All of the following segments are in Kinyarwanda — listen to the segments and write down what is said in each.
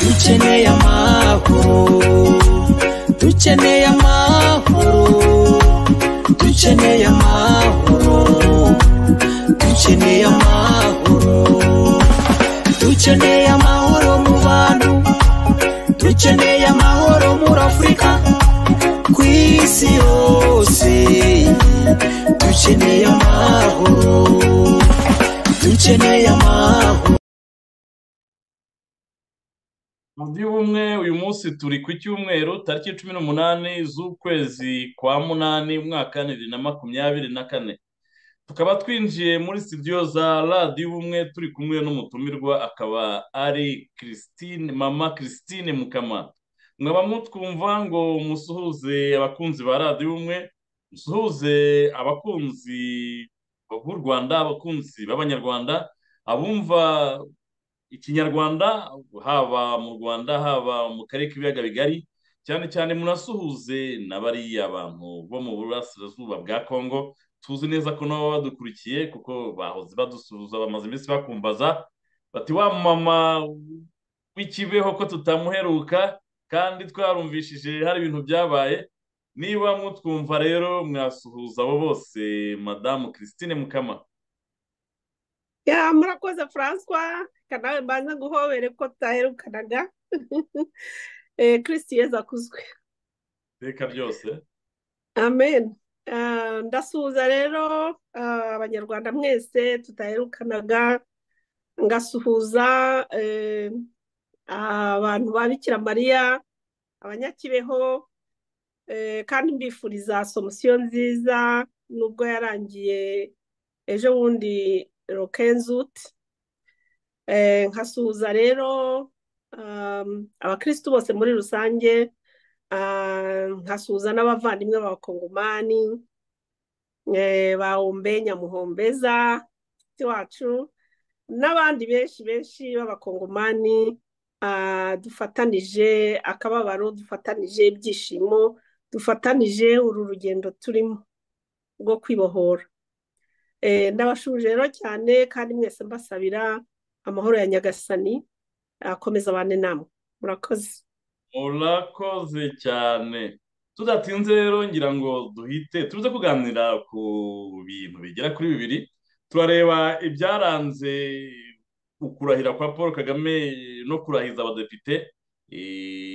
dukeneye amahoro dukeneye amahoro dukeneye amahoro dukeneye amahoro dukeneye amahoro dukeneye amahoro muri afurika ku isi yose dukeneye amahoro dukeneye amahoro mu by'ubumwe uyu munsi turi ku cyumweru tariki cumi n'umunani z'ukwezi kwa munani umwaka bibiri na makumyabiri na kane. Tukaba twinjiye muri studio za radiyo ubumwe turi kumwe n'umutumirwa akaba ari christine mama christine mukama. Mwaba mutwumva ngo musuhuze abakunzi ba radiyo ubumwe musuhuze abakunzi b'u rwanda abakunzi b'abanyarwanda abumva ikinyarwanda haba mu rwanda haba mu karere k'ibiyaga bigari cyane cyane munasuhuze na bariya bantu bo mu burasirazuba bwa kongo tuzi neza ko nabo badukurikiye kuko bahoze badusuhuza bamaze iminsi bakumbaza bati wa mama w'ikibeho ko tutamuheruka kandi twarumvishije hari ibintu byabaye niba mutwumva rero mwasuhuza abo bose madamu christine mukama. Ya murakoze francois. Kanawe mbanza guhobere ko tutaherukanaga. Eh kirisiti yeza akuzwe iteka ryose. Amen. Ndasuhuza rero ah, abanyarwanda mwese tutaherukanaga ngasuhuza eh, abantu ba bikira mariya abanyakibeho eh, kandi mbifuriza somusiyo nziza nubwo yarangiye ejo bundi rokenzuti Eh, nkasuhuza rero abakristu bose muri rusange nkasuhuza n'abavandimwe b'abakongomani eh, ba Ombe Nyamuhombeza mushiki wacu n'abandi benshi benshi b'abakongomani. Ah, dufatanije akababaro dufatanije ibyishimo dufatanije uru rugendo turimo rwo kwibohora. Eh, ndabashuje rero cyane kandi mwese mbasabira amahoro ya nyagasani akomeza abane namwe. Murakoze. Murakoze cyane. Tudatinze rero ngira ngo duhite tuze kuganira ku bintu bigera kuri bibiri turareba ibyaranze ukurahira kwa paul kagame no kurahiza abadepite.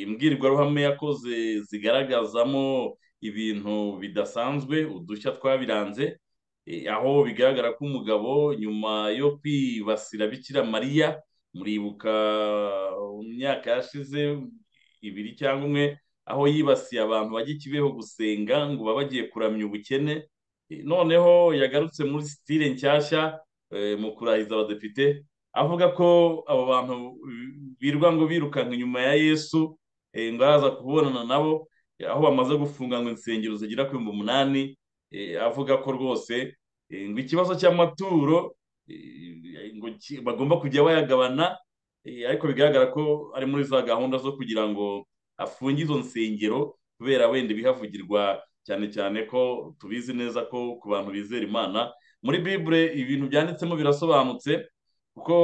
Imbwirwaruhame yakoze zigaragazamo ibintu bidasanzwe udushya twabiranze. Aho bigaragara ko umugabo nyuma yo kwibasira bikira mariya muribuka mu myaka yashize ibiri cyangwa umwe aho yibasiye abantu bajya ikibeho gusenga ngo baba bagiye kuramya ubukene. Eh, noneho yagarutse muri sitire nshyashya eh, mu kurahiza abadepite avuga ko abo bantu birwa ngo birukanka inyuma ya yesu eh, ngo araza kubonana nabo aho bamaze gufunga ngo insengero zigera ku bihumbi umunani eh, avuga ko rwose ngo ikibazo cy'amaturo bagomba kujya bayagabana ariko bigaragara ko ari muri za gahunda zo kugira ngo afunge izo nsengero kubera wenda ibihavugirwa cyane cyane ko tubizi neza ko ku bantu bizera imana. Muri bibure ibintu byanditsemo birasobanutse kuko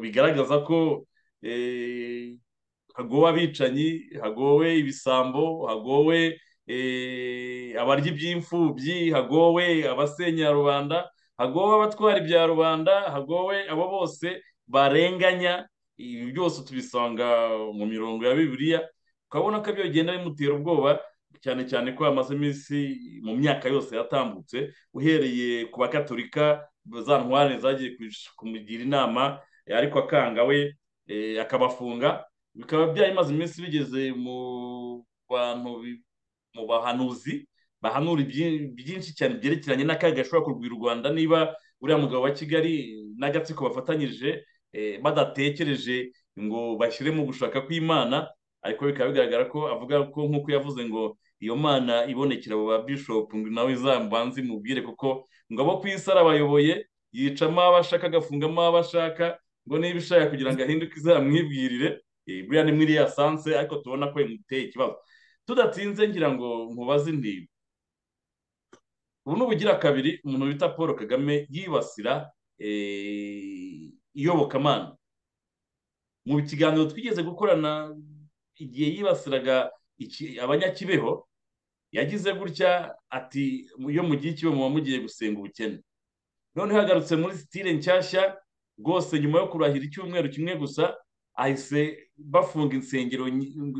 bigaragaza ko eh, hagowe abicanyi hagowe ibisambo hagowe eh, abarya iby'imfubyi hagowe abasenya rubanda hagowe abatwara ibya rubanda hagowe abo bose barenganya ibi byose tubisanga mu mirongo ya bibiliya ukabona ko ibyo bigenda bimutera ubwoba cyane cyane ko hamaze iminsi mu myaka yose yatambutse uhereye ku bakatolika za ntware zagiye kumugira inama ariko akanga we eh, akabafunga bikaba byarimaze iminsi bigeze mu bantu mu bahanuzi bahanura byinshi cyane byerekeranye n'akaga gashobora kurwira u rwanda niba uriya mugabo wa kigali n'agatsiko bafatanyije badatekereje ngo bashyire mu gushaka kw'imana ariko bikaba bigaragara ko avuga ko nk'uko yavuze ngo iyo mana ibonekera abo ba bishop ngo nawe izambanze imubwire kuko ngo abo ku isi arabayoboye yicamo abo ashaka agafungamo abo ashaka ngo niba ishaka kugira ngo ahinduke izamwibwirire buriya ni muri sanse ariko tubona ko imuteye ikibazo. Tudatinze ngira ngo nkubaze indi ubu ni ubugira kabiri umuntu bita paul kagame yibasira iyobokamana mu kiganiro twigeze gukorana igihe yibasiraga abanyakibeho yagize gutya ati iyo mugiye ikibe muba mugiye gusenga ubukene. Noneho hagarutse muri sitire nshyashya rwose nyuma yo kurahira icyumweru kimwe gusa ahise bafunga insengero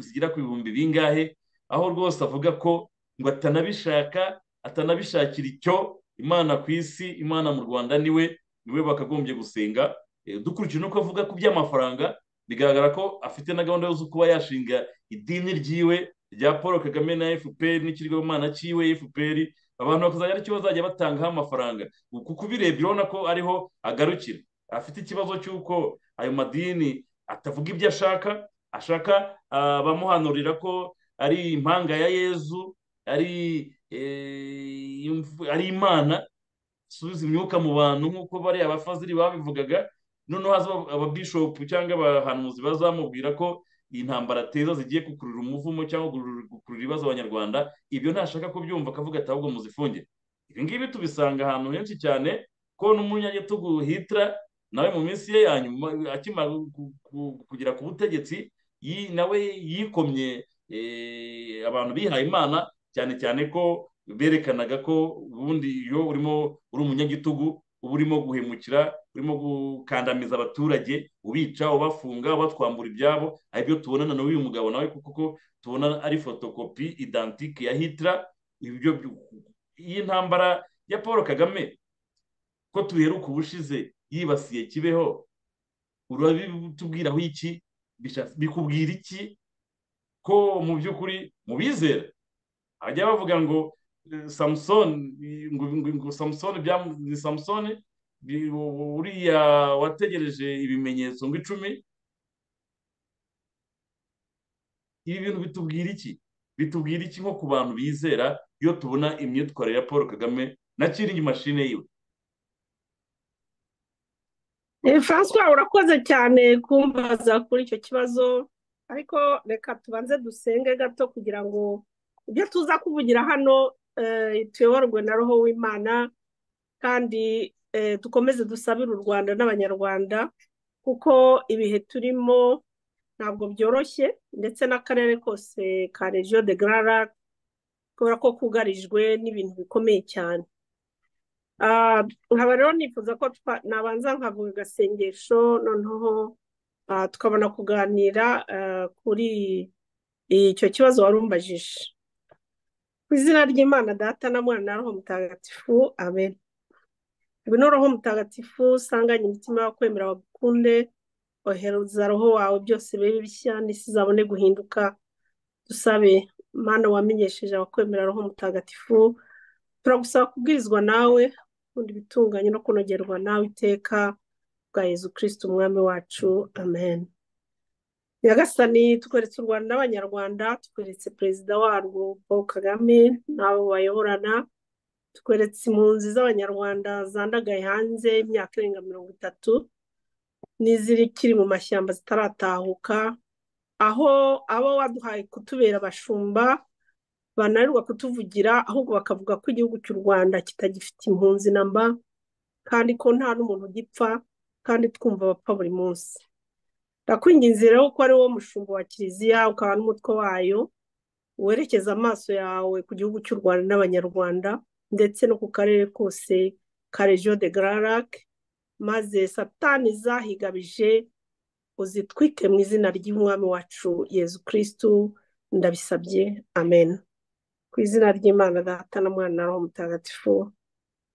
zigera ku bihumbi bingahe aho rwose avuga ko ngo atanabishaka atanabishakira icyo imana ku isi imana mu rwanda ni we ni we bakagombye gusenga. Dukurikije n'uko avuga ku by'amafaranga bigaragara ko afite na gahunda yo kuba yashinga idini ryiwe rya paul kagame na fpr n'ikirwamana cyiwe fpr abantu bakazajya ari cyo bazajya batangaho amafaranga. Kuko ubirebye urabona ko ariho agarukira. Afite ikibazo cy'uko ayo madini atavuga ibyo ashaka ashaka bamuhanurira ko ari impanga ya yezu ari ari imana isubiza imyuka mu bantu nk'uko bariya abafaziri babivugaga. Noneho haza ababishopu cyangwa abahanuzi bazamubwira ko iyi ntambara ateza zigiye gukurura umuvumo cyangwa gukurura ibibazo abanyarwanda ibyo ntashaka kubyumva akavuga ati ahubwo muzifungire. Ibi ngibi tubisanga ahantu henshi cyane ko n'umunyagitugu hitira nawe mu minsi ye ya nyuma akimara kugera ku butegetsi nawe yikomye abantu bihaye imana cyane cyane ko berekanaga ko ubundi iyo urimo uri umunyagitugu uba urimo guhemukira urimo gukandamiza abaturage ubica ubafunga ubatwambura ibyabo ari byo tubonana na uyu mugabo nawe kuko tubona ari fotokopi idantike ya hitira ibyo iyi ntambara ya paul kagame ko tuheruka ubushize yibasiye kibeho urabitubwiraho iki? Bikubwira iki? Ko mu by'ukuri mubizera? Bajya bavuga ngo samusoni ngo samusoni ni samusoni uriya wategereje ibimenyetso ngo icumi. Ibi bintu bitubwira iki? Bitubwira iki nko ku bantu bizera iyo tubona imyitwarire ya paul kagame na kiringi mashine yiwe? Francois urakoze cyane kumbaza kuri icyo kibazo. Ariko reka tubanze dusenge gato kugira ngo ibyo tuza kuvugira hano tuyoborwe na roho w'imana kandi dukomeze dusabire u rwanda n'abanyarwanda kuko ibihe turimo ntabwo byoroshye ndetse n'akarere kose ka regiyo de garara kubera ko kugarijwe n'ibintu bikomeye cyane. Nkaba rero nifuza ko nabanza nkavuga agasengesho noneho tukabona kuganira kuri icyo kibazo wari umbajije. Ku izina ry'imana data na mwana na roho mutagatifu amen. Ni roho mutagatifu usanganye imitima yo kwemera bagukunde ohereza roho wawe byose bibe bishya n'isi zabone guhinduka. Dusabe mana wamenyesheje abakwemera roho mutagatifu. Turagusaba kubwirizwa nawe kundi ibitunganye no kunogerwa nawe iteka bwa yezu kirisiti umwami wacu amen. Nyagasani tweretse u rwanda n'abanyarwanda tweretse perezida warwo paul kagame n'abo bayoborana tweretse impunzi z'abanyarwanda zandagaye hanze imyaka irenga mirongo itatu n'izirikiri mu mashyamba zitaratahuka aho abo waduhaye kutubera abashumba bananirwa kutuvugira ahubwo bakavuga ko igihugu cy'u rwanda kitagifite impunzi namba kandi ko nta n'umuntu ugipfa kandi twumva bapfa buri munsi. Ndakwinginze rero ko ari wo mushumba wa kiliziya ukaba n'umutwe wayo werekeza amaso yawe ku gihugu cy'u rwanda n'abanyarwanda ndetse no ku karere kose ka regiyo de gararake maze satani zahigabije uzitwike mu izina ry'umwami wacu yezu kirisitu ndabisabye. Amen. Ku izina ry'imana data na mwana na mutagatifu.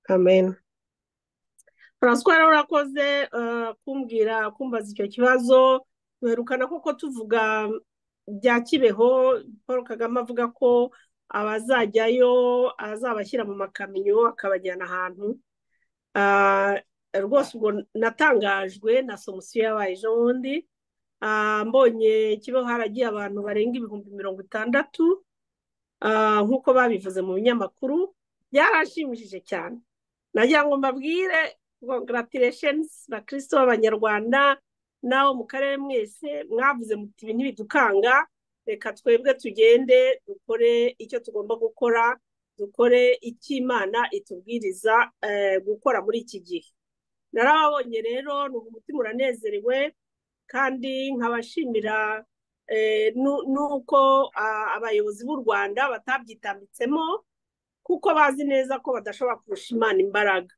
Amen. Francois rero urakoze kumbwira kumbaza icyo kibazo duherukana koko tuvuga bya kibeho paul kagame avuga ko abazajyayo azabashyira mu makamyo akabajyana ahantu. Rwose ubwo natangajwe na somusiyo yabaye ejo bundi. Mbonye kibeho haragiye abantu barenga ibihumbi mirongo itandatu. Nk'uko babivuze mu binyamakuru byarashimishije cyane. Nagira ngo mbabwire congratulations bakristo b'abanyarwanda n'abo mu karere mwese mwavuze muti ibi ntibidukanga reka twebwe tugende dukore icyo tugomba gukora dukore icyo imana itubwiriza gukora muri iki gihe. Narababonye rero ni umutima uranezerewe kandi nkabashimira n'uko abayobozi b'u rwanda batabyitambitsemo kuko bazi neza ko badashobora kurusha imana imbaraga.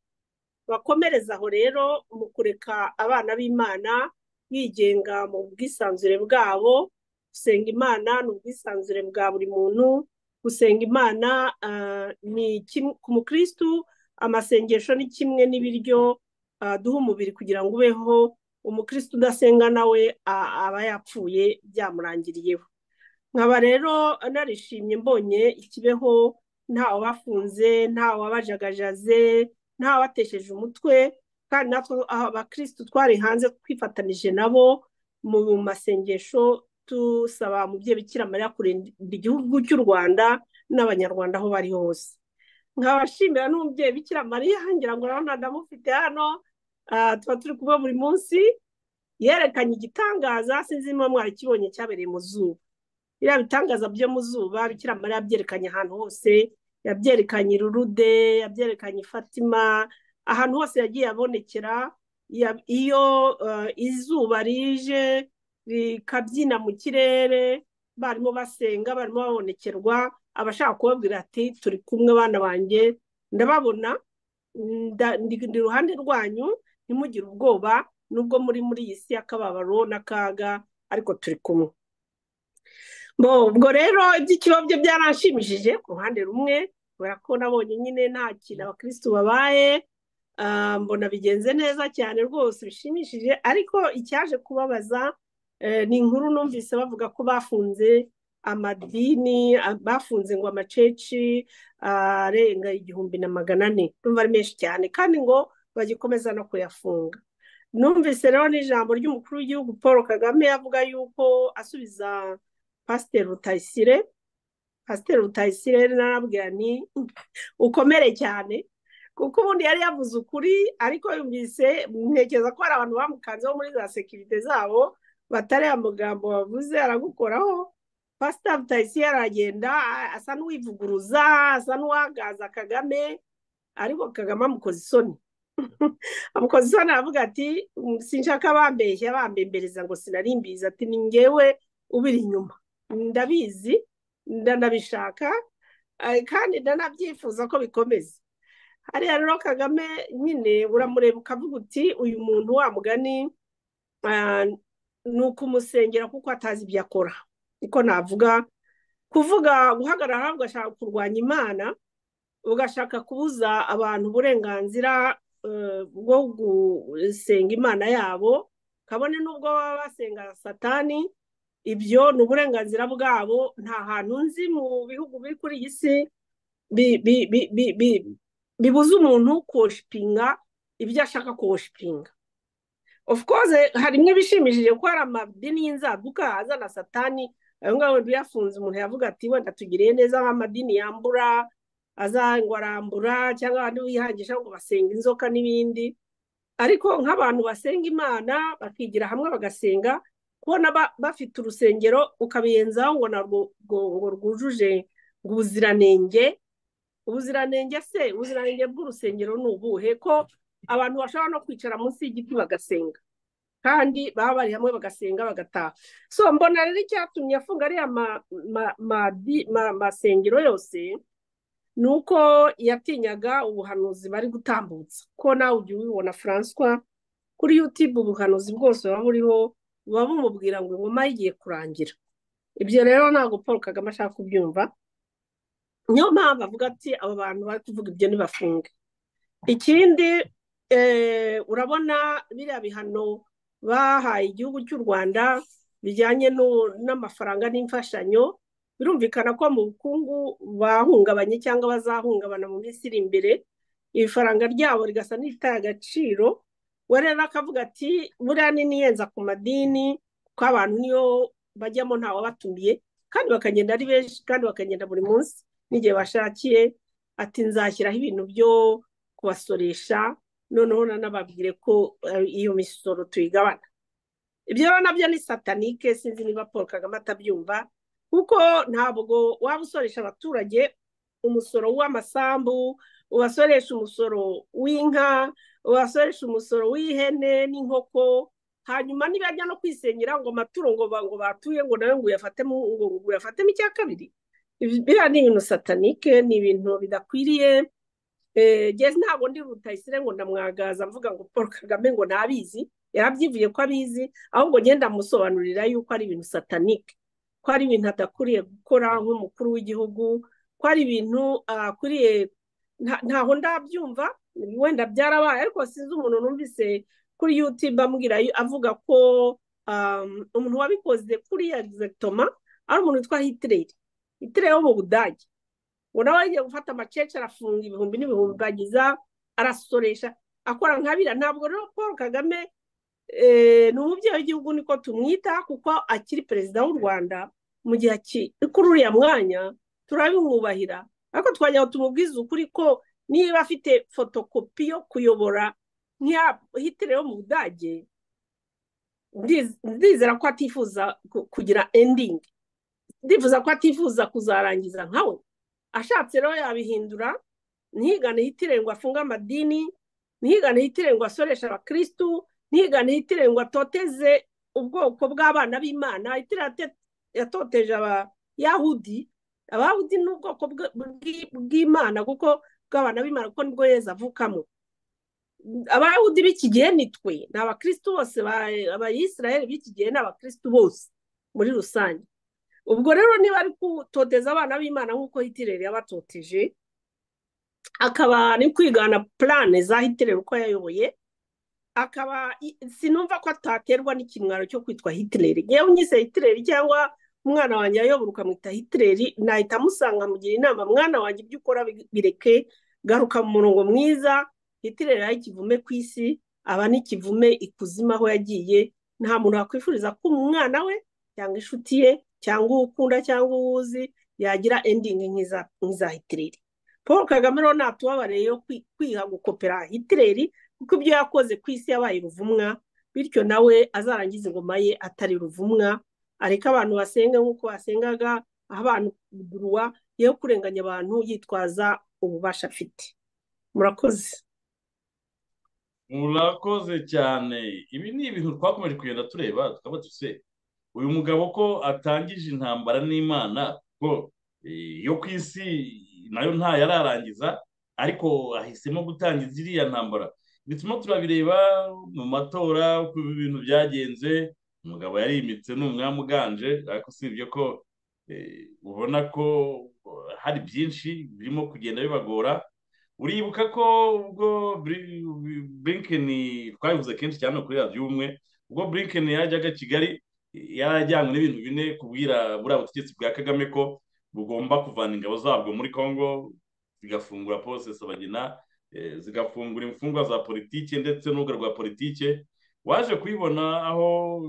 Bakomereza aho rero mu kureka abana b'imana bigenga mu bwisanzure bwabo gusenga imana ni ubwisanzure bwa buri muntu gusenga imana ni ku mukirisitu amasengesho ni kimwe n'ibiryo duha umubiri kugira ngo ubeho umukirisitu udasenga nawe aba yapfuye byamurangiriyeho. Nkaba rero narishimye mbonye ikibeho ntawe bafunze ntawe wabajagajaze ntawe watesheje umutwe kandi natwe abakirisitu twari hanze twifatanije nabo mu masengesho tusaba umubyeyi bikira mariya kurinda igihugu cy'u rwanda n'abanyarwanda aho bari hose. Nkabashimira n'umubyeyi bikira mariya ngira ngo urabona ndamufite hano tuba turi kumwe buri munsi yerekanye igitangaza sinzi niba mwarakibonye cyabereye mu zuba. Biriya bitangaza byo mu zuba bikira mariya yabyerekanye ahantu hose yabyerekanye irurude yabyerekanye fatima ahantu hose yagiye abonekera iyo izuba rije rikabyina mu kirere barimo basenga barimo babonekerwa abashaka kubabwira ati turi kumwe bana banjye. Ndababona ndi iruhande rwanyu ntimugire ubwoba nubwo muri muri iyi si y'akababaro n'akaga ariko turi kumwe. Ubwo rero iby'ikibabyo byaranshimishije ku ruhande rumwe kubera ko nabonye nyine nta kintu abakirisitu babaye mbona bigenze neza cyane rwose bishimishije. Ariko icyaje kubabaza ni inkuru numvise bavuga ko bafunze amadini bafunze ngo amaceci arenga igihumbi na magana ane. Numva ari menshi cyane. Kandi ngo bagikomeza no kuyafunga. Numvise rero n'ijambo ry'umukuru w'igihugu paul kagame avuga yuko asubiza pasiteri rutayisire pasiteri rutayisire narabwira ni ukomere cyane kuko ubundi yari yavuze ukuri ariko yumvise ntekereza ko hari abantu bamukanzeho muri za sekirite zabo batari amagambo bavuze aragukoraho. Pasiteri rutayisire aragenda asa n'uwivuguruza asa n'uwagaza kagame ariko kagame amukoze isoni. Amukoze isoni aravuga ati sinshaka bambeshya bambembereza ngo sinarimbiza ati ni ngewe ubiri inyuma. Ndabizi ndanabishaka kandi ndanabyifuza ko bikomeza. Hariya rero kagame nyine uramureba ukavuga uti uyu muntu wa mugani ni ukumusengera kuko atazi ibyo akora. Niko navuga. Kuvuga guhagarara ugashaka kurwanya imana ugashaka kubuza abantu uburenganzira bwo gusenga imana yabo kabone n'ubwo baba basenga satani ibyo ni uburenganzira bwabo nta hantu nzi mu bihugu biri kuri iyi si bibuza umuntu koshipinga ibyo ashaka koshipinga of course harimo ibishimishije ko hari amadini y'inzaduka azana satani ayo ngayo yafunze umuntu yavuga ati wenda tugiriye neza nk'amadini yambura azangwa arambura cyangwa abandi wihangisha ngo basenga inzoka n'ibindi. Ariko nk'abantu basenga imana bakigira hamwe bagasenga kubona bafite urusengero ukabiyenzaho ngo narwo ngo rwujuje ubuziranenge. Ubuziranenge se? Ubuziranenge bw'urusengero ni ubuhe? Ko abantu bashobora no kwicara munsi y'igiti bagasenga. Kandi baba bari hamwe bagasenga bagataha. So mbona rero icyatumye afunga ariya masengero yose ni uko yatinyaga ubuhanuzi bari gutambutsa. Ko nawe ujya ubibona François kuri yutube ubuhanuzi bwose buba buriho buba bumubwira ngo ingoma igiye kurangira. Ibyo rero ntabwo paul kagame ashaka kubyumva. Niyo mpamvu avuga ati abo bantu bari kuvuga ibyo ntibafunge ikindi urabona biriya bihano bahaye igihugu cy'u rwanda bijyanye n'amafaranga n'imfashanyo birumvikana ko mu bukungu bahungabanye cyangwa bazahungabana mu minsi iri imbere ifaranga ryabo rigasa n'iritaye agaciro we rero akavuga ati buriya ni niyenza ku madini kuko abantu niyo bajyamo ntawabatumiye kandi bakagenda ari benshi kandi bakagenda buri munsi. N'igihe bashakiye ati nzashyiraho ibintu byo kubasoresha noneho nanababwire ko iyo misoro tuyigabana. Ibyo rero na byo ni satanike sinzi niba paul kagame atabyumva kuko ntabwo waba usoresha abaturage umusoro w'amasambu ubasoresha umusoro w'inka ubasoresha umusoro w'ihene n'inkoko hanyuma nibajya no kwisenyera ngo amaturo ngo ngo batuye ngo nawe ngo uyafatemo ngo uyafatemo icya kabiri. Biriya ni ibintu satanike ni ibintu bidakwiriye. Geze ntabwo ndi rutayisire ngo ndamwagaza mvuga ngo paul kagame ngo ntabizi yarabyivuye ko abizi ahubwo ngenda amusobanurira yuko ari ibintu satanike. Ko ari ibintu adakwiriye gukora nk'umukuru w'igihugu ko ari ibintu akwiriye ntaho ndabyumva wenda byarabaye ariko sinzi umuntu numvise kuri yutube ambwira avuga ko umuntu wabikoze kuri egizegitoma ari umuntu witwa hitireri hitireri wo mu budage. Ngo nawe yagiye gufata amacece arafunga ibihumbi n'ibihumbi bagiza arasoresha akora nka biriya. Ntabwo rero paul kagame ni umubyeyi w'igihugu niko tumwita kuko akiri perezida w'u rwanda mu gihe kuri uriya mwanya turabimwubahira. Ariko twajya tumubwiza ukuri ko niba afite fotokopi yo kuyobora nk'iya hitire yo mu budage ndizera ko atifuza kugira endingi ndifuza ko atifuza kuzarangiza nkawe. Ashatse rero yabihindura ntihigane hitire ngo afunge amadini ntihigane hitire ngo asoreshe abakirisitu ntihigane hitire ngo atoteze ubwoko bw'abana b'imana. Hitire yatoteje abayahudi abayahudi ni ubwoko bw'imana kuko bw'abana b'imana kuko ni bwo yeza avukamo. Abayahudi b'iki gihe ni twe ni abakirisitu bose abayisiraheli b'iki gihe ni abakirisitu bose muri rusange. Ubwo rero niba ari gutoteza abana b'imana nk'uko hitireri yabatoteje akaba ni kwigana purane za hitireri uko yayoboye akaba sinumva ko ataterwa n'ikimwaro cyo kwitwa hitireri ngewe unyise hitireri cyangwa umwana wanjye ayobora ukamwita hitireri nahita amusanga amugira inama mwana wanjye ibyo ukora bireke garuka mu murongo mwiza hitireri aho ikivume ku isi aba n'ikivume ikuzimu aho yagiye. Nta muntu wakwifuriza ko umwana we cyangwa inshuti ye cyangwa uwo ukunda cyangwa uwo uzi yagira endingi nk'iza hitireri paul kagame rero ntatubabareye yo kwiha gukopera hitireri kuko ibyo yakoze ku isi yabaye ruvumwa bityo nawe azarangiza ingoma ye atari ruvumwa areka abantu basenga nk'uko basengaga aho abantu duruwa yo kurenganya abantu yitwaza ububasha afite murakoze. Murakoze cyane. Ibi ni ibintu twakomeje kugenda tureba tukaba tuse uyu mugabo ko atangije intambara n'imana ko yo ku isi na yo nta yararangiza ariko ahisemo gutangiza iriya ntambara. Bituma turabireba mu matora uko ibintu byagenze umugabo yarimitse ni umwami ariko usibye ko ubona ko hari byinshi birimo kugenda bibagora. Uribuka ko ubwo burinkeni twabivuze kenshi cyane kuri radiyo umwe ubwo burinkeni yajyaga kigali yarajyanywe n'ibintu bine kubwira buriya butegetsi bwa kagame ko bugomba kuvana ingabo zabwo muri congo zigafungura pose sabagina zigafungura imfungwa za politiki ndetse n'urubuga rwa politiki waje kuyibona aho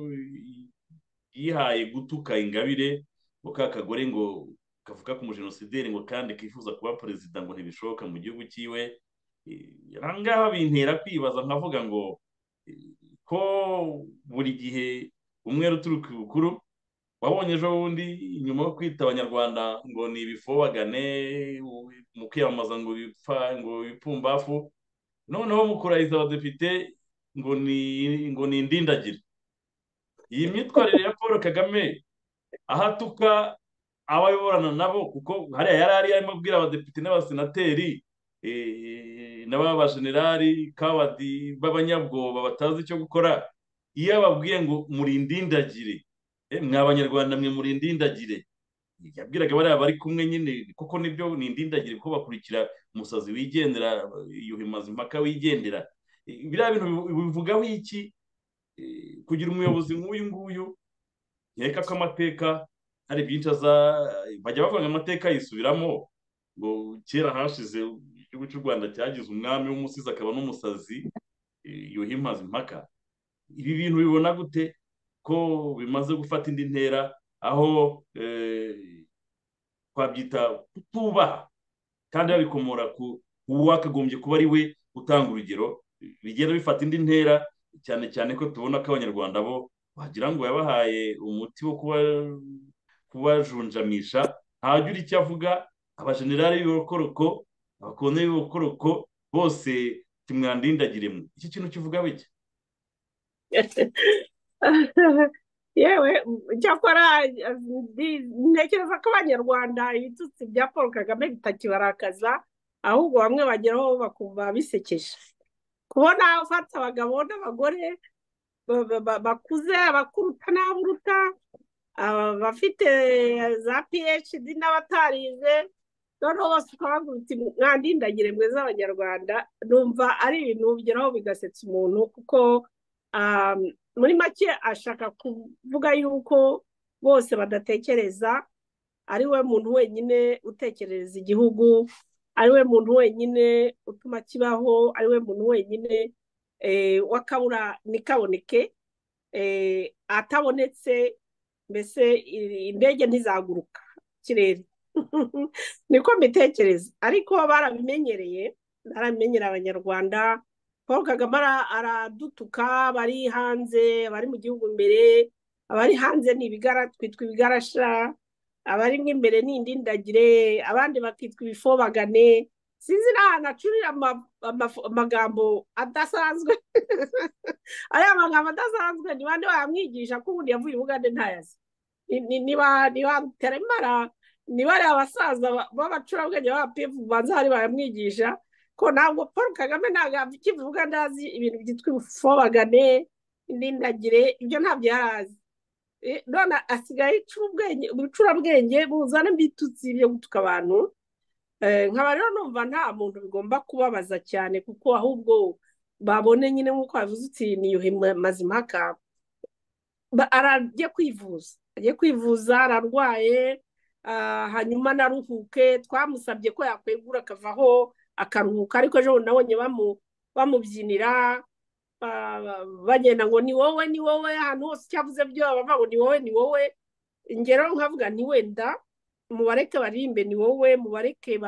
yihaye gutuka ingabire ngo ka kagore ngo kavuga ku mujenosideri ngo kandi kifuza kuba perezida ngo ntibishoboka mu gihugu cyiwe. Ahangaha bintera kwibaza nkavuga ngo ko buri gihe umwe uturuka ibukuru wabonye ejo bundi nyuma yo kwita abanyarwanda ngo ni ibifobagane mu kwiyamamaza ngo ibipfumbafu noneho mu kurahiza abadepite ngo ni ngo ni indindagire iyi myitwarire ya paul kagame ahatuka abayoborana nabo kuko hariya yari ari arimo abwira abadepite n'abasenateri n'ababajenerali kabadi b'abanyabwoba batazi icyo gukora iyo ababwiye ngo murindindagire mwa abanyarwanda mwe murindindagire. Yabwiraga bariya bari kumwe nyine kuko ni byo ni indindagire kuko bakurikira umusazi wigendera yuhimaza impaka wigendera. Biriya bintu bivugaho iki? Kugira umuyobozi nk'uyu nguyu nkeka ko amateka hari byinshi bajya bavuga amateka yisubiramo ngo kera hashize igihugu cy'u rwanda cyagize umwami w'umusizi akaba n'umusazi yuhimaza impaka ibi bintu bibona gute ko bimaze gufata indi ntera aho twabyita kutubaha kandi babikomora ku uwakagombye kuba ari we utanga urugero bigenda bifata indi ntera cyane cyane ko tubona ko abanyarwanda bo wagira ngo yabahaye umuti wo kuba kubajunjamisha ntagira icyo avuga abajenerali b'ibirokoroko abakoloneli b'ibirokoroko bose kimwandindagiremo iki kintu kivuga bike? Yewe cyakora ntekereza ko abanyarwanda ibitutsi bya paul kagame bitakibarakaza ahubwo bamwe bageraho bakumva bisekeje. Kubona ufata abagabo n'abagore bakuze abakuruta n'aburuta abafite za phd n'abatarize noneho bose uti mwandindagire mwe z'abanyarwanda. Numva ari ibintu bigeraho bigasetsa umuntu kuko muri make ashaka kuvuga yuko bose badatekereza ari we muntu wenyine utekerereza igihugu ari we muntu wenyine utuma kibaho ari we muntu wenyine wakabura ntikaboneke atabonetse mbese indege ntizaguruka? Ikirere niko mbitekereza. Ariko barabimenyereye barabimenyera abanyarwanda. Paul kagame aradutuka bari hanze abari mu gihugu imbere abari hanze ni ibigara twitwa ibigarasha abari imbere ni indindagire abandi bakitwa ibifobagane. Sinzi n'ahantu acurira amagambo adasanzwe. Ariya magambo adasanzwe ni bande bayamwigisha ko ubundi yavuye ubugande ntayazi niba teremara niba ari abasaza b'abacurabwenge b'abapifu banza hari bayamwigisha ko ntabwo paul kagame ntabwo ikivuga ndazi ibintu byitwa ibifobagane indindagire ibyo ntabyo yari azi. None asigaye ubucurabwenge buzana ibitutsi byo gutuka abantu nkaba rero numva nta muntu bigomba kubabaza cyane kuko ahubwo babone nyine nk'uko bavuze uti niyuhe mazimpaka arajya kwivuza. Agiye kwivuza ararwaye hanyuma naruhuke. Twamusabye ko yakwegura akavaho akaruhuka ariko ejo nabonye bamubyinira bagenda ngo ni wowe ni wowe ahantu hose icyavuze byo bavuga ngo ni wowe ni wowe. Ingero nkavuga ni wenda. Mubareke barimbe ni wowe mubareke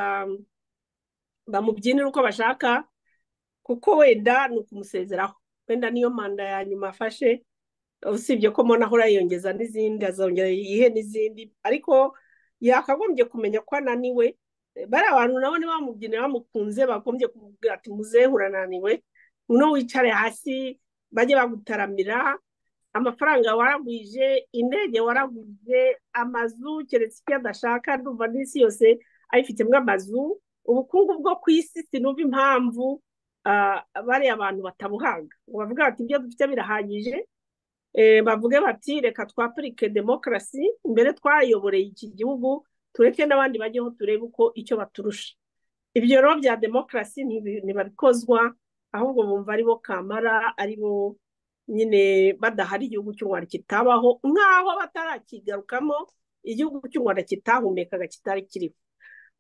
bamubyinire uko bashaka kuko wenda ni ukumusezeraho. Wenda niyo manda ya nyuma afashe usibye ko mbona ahora yiyongeza n'izindi azongera yihe n'izindi. Ariko yakagombye kumenya ko ananiwe. Bari abantu nabo bamubyinira bamukunze bagombye kumubwira ati muzehe urananiwe uno wicare hasi bajye bagutaramira amafaranga waragwije indege waragwije amazu keretse icyo adashaka ndumva n'isi yose ayifitemo amazu. Ubukungu bwo ku isi sinumva impamvu bariya abantu batabuhanga. Ngo bavuga bati ibyo dufite birahagije. Bavuge bati reka twapurike demokarasi mbere twayoboreye iki gihugu tureke n'abandi bajyeho turebe uko icyo baturusha. Ibyo rero bya demokarasi ntibabikozwa ahubwo bumva ari bo kamara ari bo nyine badahari igihugu cy'u rwanda kitabaho nk'aho batarakigarukamo igihugu cy'u rwanda kitahumekaga kitari kiriho.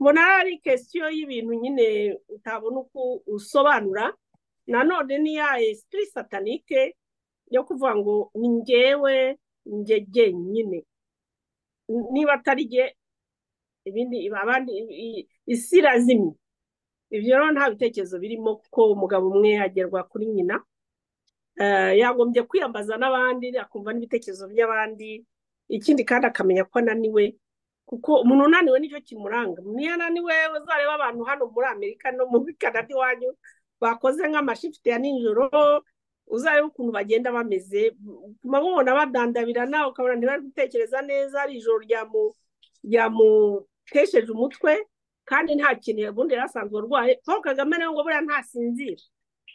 Mbona ari kesiyo y'ibintu nyine utabona uko usobanura. Nanone ni ya esipiri satanike yo kuvuga ngo ni ngewe njye nyine niba atari jye ibindi abandi isi irazimye ibyo rero nta bitekerezo birimo kuko umugabo umwe agerwa kuri nyina. Yagombye kwiyambaza n'abandi akumva n'ibitekerezo by'abandi. Ikindi kandi akamenya ko ananiwe kuko umuntu unaniwe ni cyo kimuranga. Niyo ananiwe uzareba abantu hano muri amerika no muri canada iwanyu bakoze nk'amashifuti ya nijoro uzareba ukuntu bagenda bameze. Mubona badandabirana ukabona ntibari gutekereza neza ari ijoro ryamutesheje umutwe kandi nta kintu ubundi yari asanzwe arwaye. Paul kagame nawe ngo buriya ntasinzira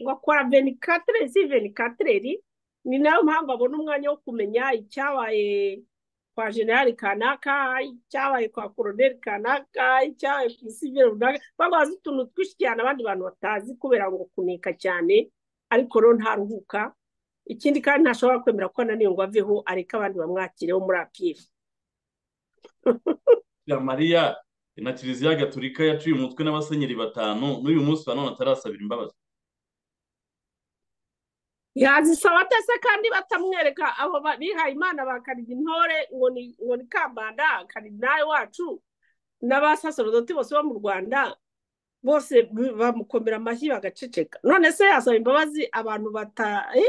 ngo akora venikatireri si ni na yo mpamvu abona umwanya wo kumenya icyabaye kwa generali kanaka icyabaye kwa koroneri kanaka icyabaye ku isivire runaka. Baba bazi utuntu twinshi cyane abandi bantu batazi kubera ngo kunika cyane ariko rero ntaruhuka. Ikindi kandi ntashobora kwemera ko ananiwe ngo aveho areke abandi bamwakireho muri apiyeri mariya na kiliziya gatolika yaciye umutwe n'abasenyeri batanu n'uyu munsi wa none atarasabira imbabazi. Yazisaba atese kandi batamwereka abo bihaye imana bakarida intore ngo ni kambanda karidinari wacu n'abasaserodoti bose bo mu rwanda bose bamukomera amashyi bagaceceka. None se yasaba imbabazi abantu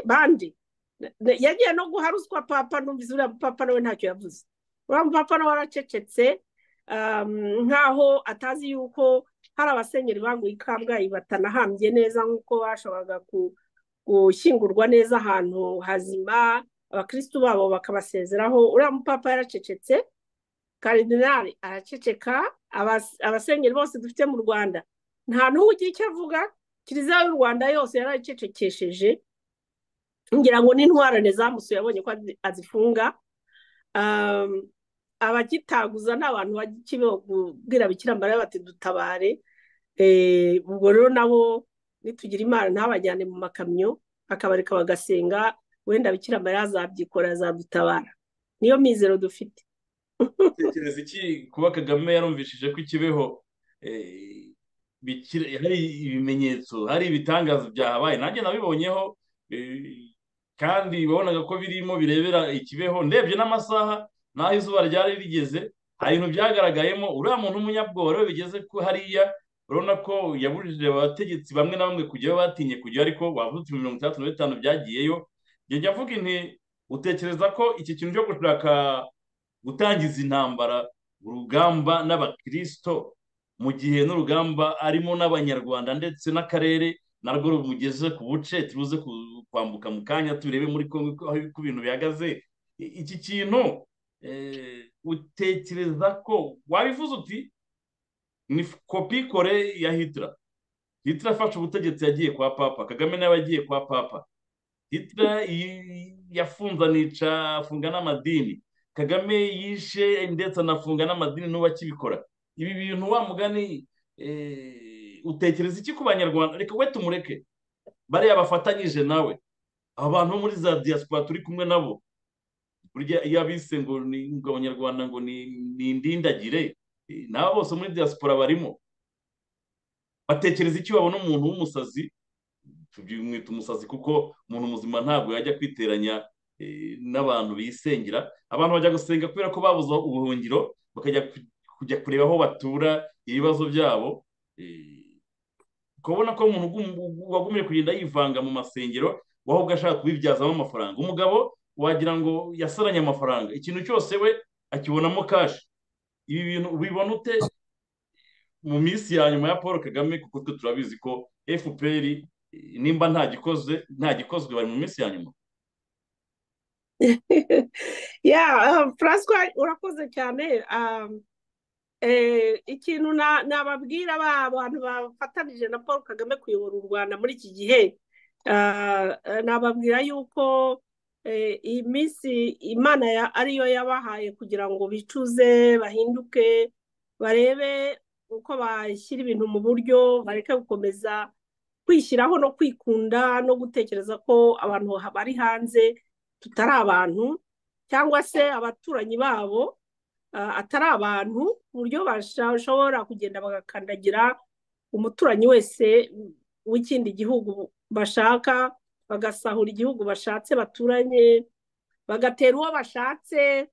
bandi? Ne- yagiye no guha ruswa papa numvise uriya papa nawe ntacyo yavuze. Uriya papa nawe waracecetse um, nk'aho atazi yuko hari abasenyeri baguye i kabgayi batanahambye neza nk'uko bashoboraga ku- gushyingurwa neza ahantu hazima abakristu babo bakabasezeraho. Uriya mupapa yaracecetse karidinali araceceka abas- abasenyeri bose dufite mu rwanda. Nta n'umwe ugira icyo avuga kiliziya y'u rwanda yose yarayicecekesheje ngira ngo n'intwarane zamusuye yabonye ko azi- azifunga. Abagitaguza ni abantu bakibeho kubwira bikira mariya bati dutabare. Eh, ubwo rero nabo nitugira imana ntabajyane mu makamyo akabareka bagasenga wenda bikira mariya azabyikora azadutabara. Niyo mizero dufite. Utekereza iki kuba kagame yarumvishije ko ikibeho? Eh, hari ibimenyetso hari ibitangazo byahabaye. Nanjye nabibonyeho eh, kandi wabonaga ko birimo birebera ikibeho. Ndebye n'amasaha n'aho izuba ryari rigeze hari ibintu byagaragayemo. Uriya muntu w'umunyabwoba rero bigeze ko hariya urabona ko yabujije abategetsi bamwe na bamwe kujyayo batinye kujyayo ariko wavuze mirongo itandatu na bitanu byagiyeyo. Njya mvuga inti utekereza ko iki kintu cyo gushaka gutangiza intambara urugamba n'abakirisito mu gihe n'urugamba arimo n'abanyarwanda ndetse n'akarere narwo rumugeze ku buce turuze kwambuka mu kanya turebe muri kongo aho ibintu bihagaze? Iki kintu eh, utekereza ko wabivuze uti ni kopi kore ya hitler. Hitler afashe ubutegetsi yagiye kwa papa. Kagame nawe yagiye kwa papa. Hitler yafunze anica afunga n'amadini. Kagame yishe ndetse anafunga n'amadini n'ubu akibikora. Ibi bintu wa mugani eh, utekereza iki ku banyarwanda? Reka we tumureke. Bariya bafatanyije nawe. Aba bantu bo muri za diaspora turi kumwe nabo. Burya iyo abise ngo ni abanyarwanda ngo ni indindagire nabo bose muri diaspora barimo. Batekereza iki babona umuntu w'umusazi? Tubyimwita umusazi kuko umuntu muzima ntabwo yajya kwiteranya eh, n'abantu bisengera abantu bajya gusenga kubera ko babuze ubuhungiro bakajya ku- kujya kureba aho batura ibibazo byabo. Eh, ukabona ko umuntu wagumye kugenda yivanga mu masengero wahubwo ashaka kubibyazamo amafaranga. Umugabo wagira ngo yasaranye amafaranga. Ikintu cyose we akibonamo kashi ibi bintu ubibona ute mu minsi ya nyuma ya paul kagame kuko twe turabizi ko fpr nimba nta gikoze nta gikozwe bari mu minsi ya nyuma. Ya um, Francois urakoze cyane. Um, eh, ikintu na- nababwira ba bantu bafatanije na paul kagame kuyobora u rwanda muri iki gihe. Eh, nababwira yuko iyi minsi imana ariyo yabahaye kugira ngo bicuze bahinduke barebe uko bashyira ibintu mu buryo bareke gukomeza kwishyiraho no kwikunda no gutekereza ko abantu bari hanze tutari abantu cyangwa se abaturanyi babo ah, atari abantu ku buryo bashobora kugenda bagakandagira umuturanyi wese w'ikindi gihugu bashaka bagasahura igihugu bashatse baturanye bagatera uwo bashatse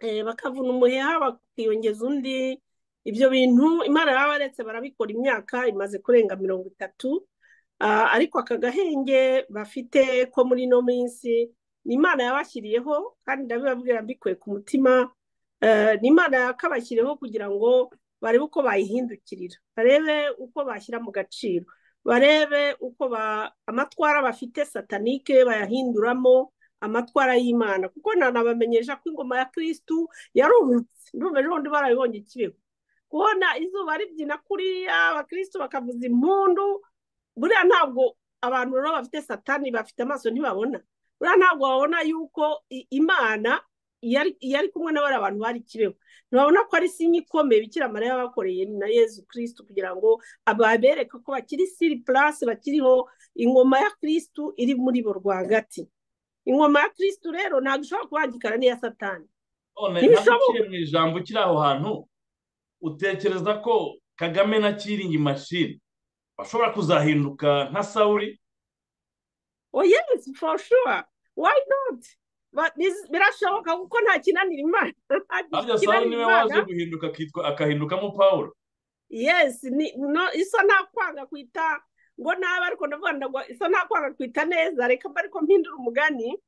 eh, bakavuna umuheha bakiyongeza undi. Ibyo bintu imana yabaretse barabikora imyaka imaze kurenga mirongo itatu Ah, ariko aka gahenge bafite ko muri ino minsi ni imana yabashyiriyeho kandi ndabibabwira mbikuye ku mutima Eh, ni imana yakabashyiriyeho kugira ngo barebe uko bayihindukirira barebe uko bashyira mu gaciro. Barebe uko amatwara bafite satanike bayahinduramo amatwara y'imana. Kuko nanabamenyesha ko ingoma ya kirisitu yarurutse ndumva ejo barabibonye ikibeho. Kubona izuba ribyina kuriya abakirisitu bakavuza impundu buriya ntabwo abantu rero bafite satani bafite amaso ntibabona. Buriya ntabwo babona yuko imana iyo ari- kumwe n'abari abantu bari kibeho ntibabona ko ari sinya ikomeye bikira mariya yabakoreye na yezu kirisitu kugira ngo babereke ko bakiri siri purasi bakiriho ingoma ya kirisitu iri muri bo rwagati. Ingoma ya kirisitu rero ntabwo ishobora kubangikana n'iya satani. Ukiri mu ijambo ukiri aho hantu utekereza ko kagame na kiringi mashini bashobora kuzahinduka nka sawuri Oh yes, for sure. Why not? Birashoboka kuko nta kinanira imana. Nta kinanira ni we waje guhinduka akahindukamo pawulo. Yes ni no isa nta kwanga kwita ngo nabi ariko ndavuga ngo isa nta kwanga kwita neza reka mba ariko mpindura umugani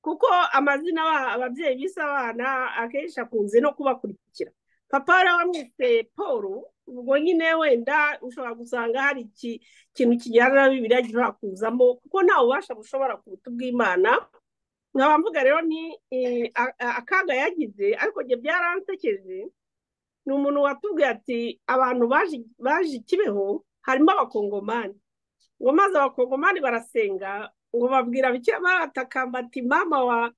kuko amazina ababyeyi bise abana akenshi akunze no kubakurikira. Papa rero wamwise paul ubwo nyine wenda ushobora gusanga hari ikintu kijyana na bibiriya gishobora kuzamo kuko nta bubasha bushobora ku buto bw'imana. Nkaba mvuga rero ni akaga yagize ariko njye byaransekeje ni umuntu watubwiye ati abantu baje ikibeho harimo abakongomani. Ngo maze abakongomani barasenga ngo babwira bikira baratakamba ati mama wa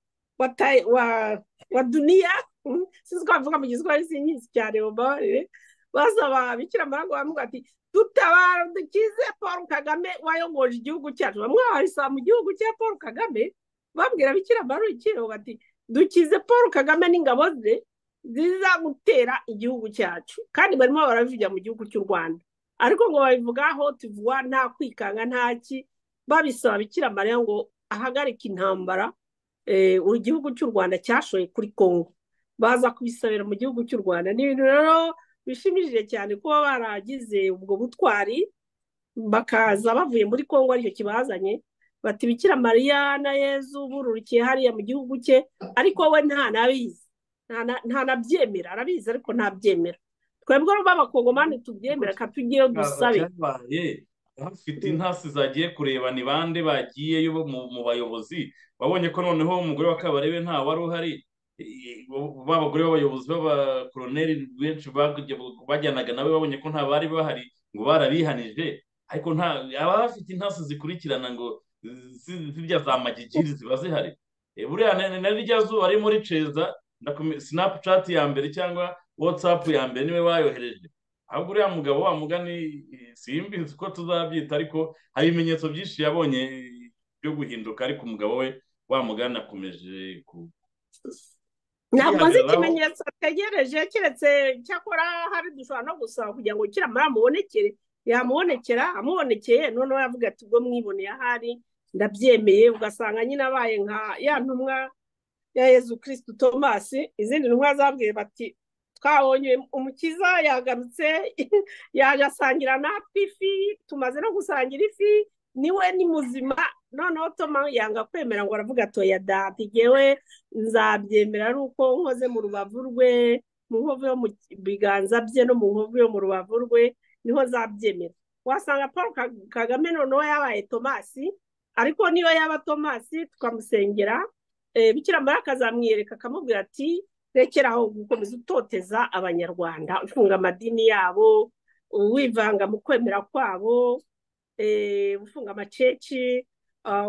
wa duniya sinzi ko bavuga mu giswahili sinkizi cyane mubabarire basaba bikira mara ngo bamuga ati dutabara dukize paul kagame wayogoje igihugu cyacu. Bamwe barisaba mu gihugu cya paul kagame babwira bikira mara ikiro bati dukize paul kagame n'ingabo ze ziza gutera igihugu cyacu. Kandi barimo barabivugira mu gihugu cy'u rwanda. Ariko ngo babivugaho tuvuga nta kwikanga ntaki babisaba bikira mariya ngo ahagarike intambara igihugu cy'u rwanda cyashoye kuri congo. Baza kubisabira mu gihugu cy'u rwanda. Ni ibintu rero bishimishije cyane kuba baragize ubwo butwari bakaza bavuye muri congo ari cyo kibazanye. Bati bikira mariya na yezu bururukiye hariya mu gihugu cye ariko we nta nabizi. Nta nabyemera. Arabizi ariko ntabyemera. Twebwe b'abakongomani tubyemera reka tugiyeyo dusabe. Hafite intasi zagiye kureba ni bande bagiyeyo mu bayobozi? Babonye ko noneho umugore wa kabarebe nta wari uhari. B'abagore b'abayobozi b'abakoroneri benshi bajyanaga nawe babonye ko nta bari bahari ngo barabihanije. Ariko aba bafite intasi zikurikirana ngo zirya za magigiri ziba zihari buriya na rya zuba riri muri ceza sinapu cati ya mbere cyangwa watsapu ya mbere ni we wayohereje. Ahubwo uriya mugabo wa mugani simbizi ko tuzabyita ariko hari ibimenyetso byinshi yabonye byo guhinduka ariko umugabo we wa mugani akomeje ku ntabwo nzi ikimenyetso ategereje keretse cyakora hari dushobora no gusaba kugira ngo kiramara amubonekere yamubonekera amubonekeye noneho yavuga ati ubwo mwiboneye ahari? Ndabyemeye ugasanga nyine abaye nka ya ntumwa ya yezu kirisitu tomasi izindi ntumwa zabwiye bati twabonye umukiza yagarutse yaje asangira natwe ifi tumaze no gusangira ifi ni we ni muzima. Noneho toma yanga kwemera ngo aravuga atoya dati ngewe nzabyemera ari uko nkoze mu rubavu rwe mu nkovu yo mu biganza bye no mu nkovu yo mu rubavu rwe ni ho zabyemera wasanga paul kagame noneho yabaye tomasi ariko niyo yaba tomasi tukamusengera bikira mara akazamwiyereka akamubwira ati rekeraho gukomeza utoteza abanyarwanda ufunga amadini yabo wivanga mu kwemera kwabo ufunga amaceci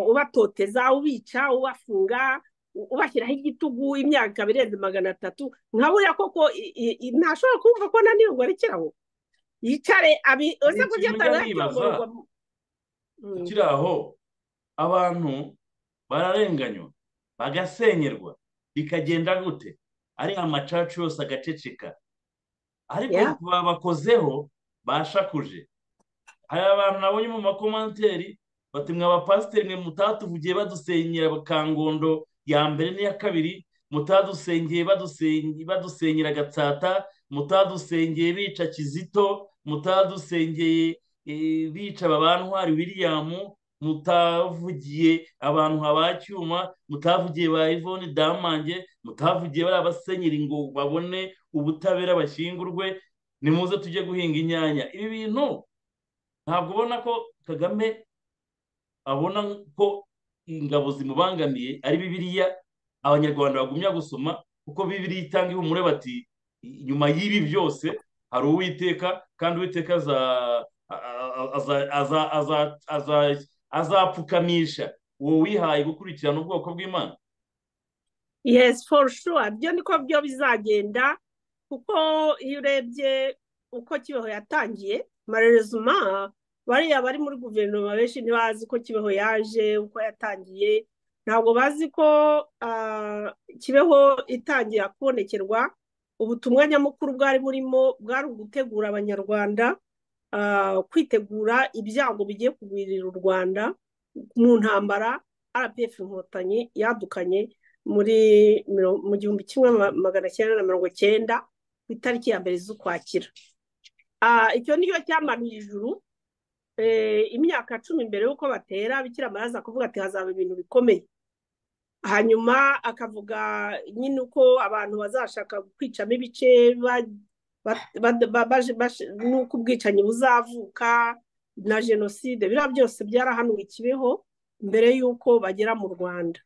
ubatoteza ubica ubafunga ubashyiraho igitugu imyaka ikaba irenze magana atatu. Nka buriya koko ntashobora kumva ko naniwe ngo arekeraho yicare abi ese kurya bibaza ukiri aho abantu bararenganywa bagasenyerwa bikagenda gute? Ari amacacu yose agaceceka. Ariko babakozeho bashakuje. Hari abantu nabonye mu makomanteri bati mwe abapasiteri mwe mutatuvugiye badusenyera kangondo ya mbere n'iya kabiri mutadusengeye badusenyera gatsata mutadusengeye bica kizito mutadusengeye bica babantwari william mutavugiye. Abantu nka cyuma mutavugiye ba ivoni damange mutavugiye bari abasenyeri ngo babone ubutabera bashyingurwe nimuze tujye guhinga inyanya. Ibi bintu ntabwo ubona ko kagame abona ko ingabo zimubangamiye ari bibiriya abanyarwanda bagumya gusoma kuko bibiriya itanga ihumure bati nyuma y'ibi byose hari uwiteka kandi uwiteka azapfukamisha. Uwo wihaye gukurikirana ubwoko bw'imana. Yes for sure. Byo niko byo bizagenda kuko iyo urebye uko kibeho yatangiye marerezuma bariya bari muri guverinoma benshi ntibazi ko kibeho yaje uko yatangiye. Ntabwo bazi ko kibeho itangira kubonekerwa. Ubutumwa nyamukuru bwari burimo bwari ugutegura abanyarwanda kwitegura ibyago bigiye kugwirira u rwanda mu ntambara rpf inkotanyi yadukanye muri mu gihumbi kimwe magana cyenda na mirongo cyenda ku itariki ya mbere z'ukwakira. Icyo ni cyo cyamanuye ijuru eh, imyaka cumi mbere y'uko batera bikira mariya aza kuvuga ati hazaba ibintu bikomeye. Hanyuma akavuga nyine uko abantu bazashaka kwicamo ibice n'uko ubwicanyi buzavuka na jenoside. Biriya byose byarahanuwe kibeho mbere y'uko bagera mu rwanda.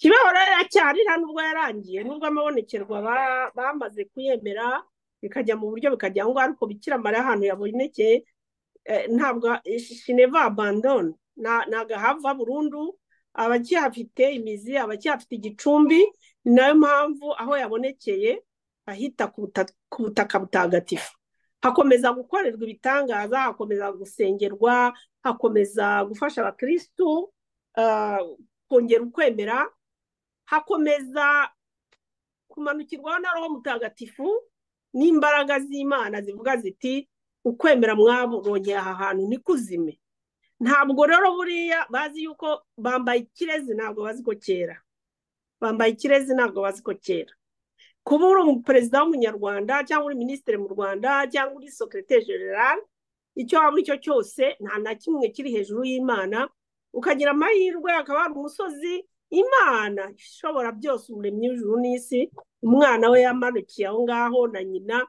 Kibeho rero iracyarira nubwo yarangiye nubwo amabonekerwa ba- bamaze kuyemera bikajya mu buryo bikajya aho ngaho ariko bikira mariya ahantu yabonekeye eh, ntabwo shineva abandone ntabwo ahava burundu abacyafite imizi abacyafite igicumbi ni na yo mpamvu aho yabonekeye ahita ku buta- ku butaka butagatifu hakomeza gukorerwa ibitangaza hakomeza gusengerwa hakomeza gufasha abakirisitu ah, kongera ukwemera hakomeza kumanukirwaho na roho mutagatifu n'imbaraga z'imana zivuga ziti ukwemera mwabonye aha hantu ntikuzime ntabwo rero buriya bazi yuko bambaye ikirezi ntabwo bazi ko kera. Bambaye ikirezi ntabwo bazi ko kera. Kuba uri umuperezida w'umunyarwanda cyangwa uri minisitiri mu rwanda cyangwa uri sekirite generale icyo waba cyo cyose nta na kimwe kiri hejuru y'imana ukagira amahirwe akaba hari umusozi imana ishobora byose umuremyi w'ijuru n'isi umwana we yamanukiye aho ngaho na nyina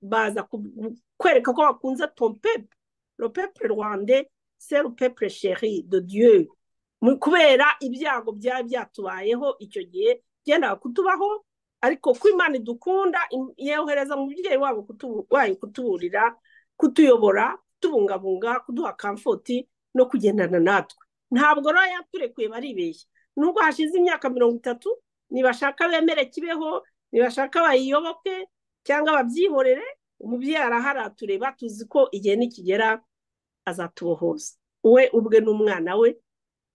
baza kwereka ko bakunze tompepe le peuple rwandais c'est le peuple chéri de dieu. Kubera ibyago byari byatubayeho icyo gihe byendaga kutubaho ariko ko imana idukunda yohereza umubyeyi wayo kutuburira kutuyobora kutubungabunga kuduha kamfoti no kugendana natwe. Ntabwo rero yaturekuye baribeshya. Nubwo hashize imyaka mirongo itatu nibashaka bemere kibeho nibashaka bayiyoboke cyangwa babyihorere umubyeyi arahari atureba tuzi ko igihe nikigera azatubohoza we ubwe n'umwana we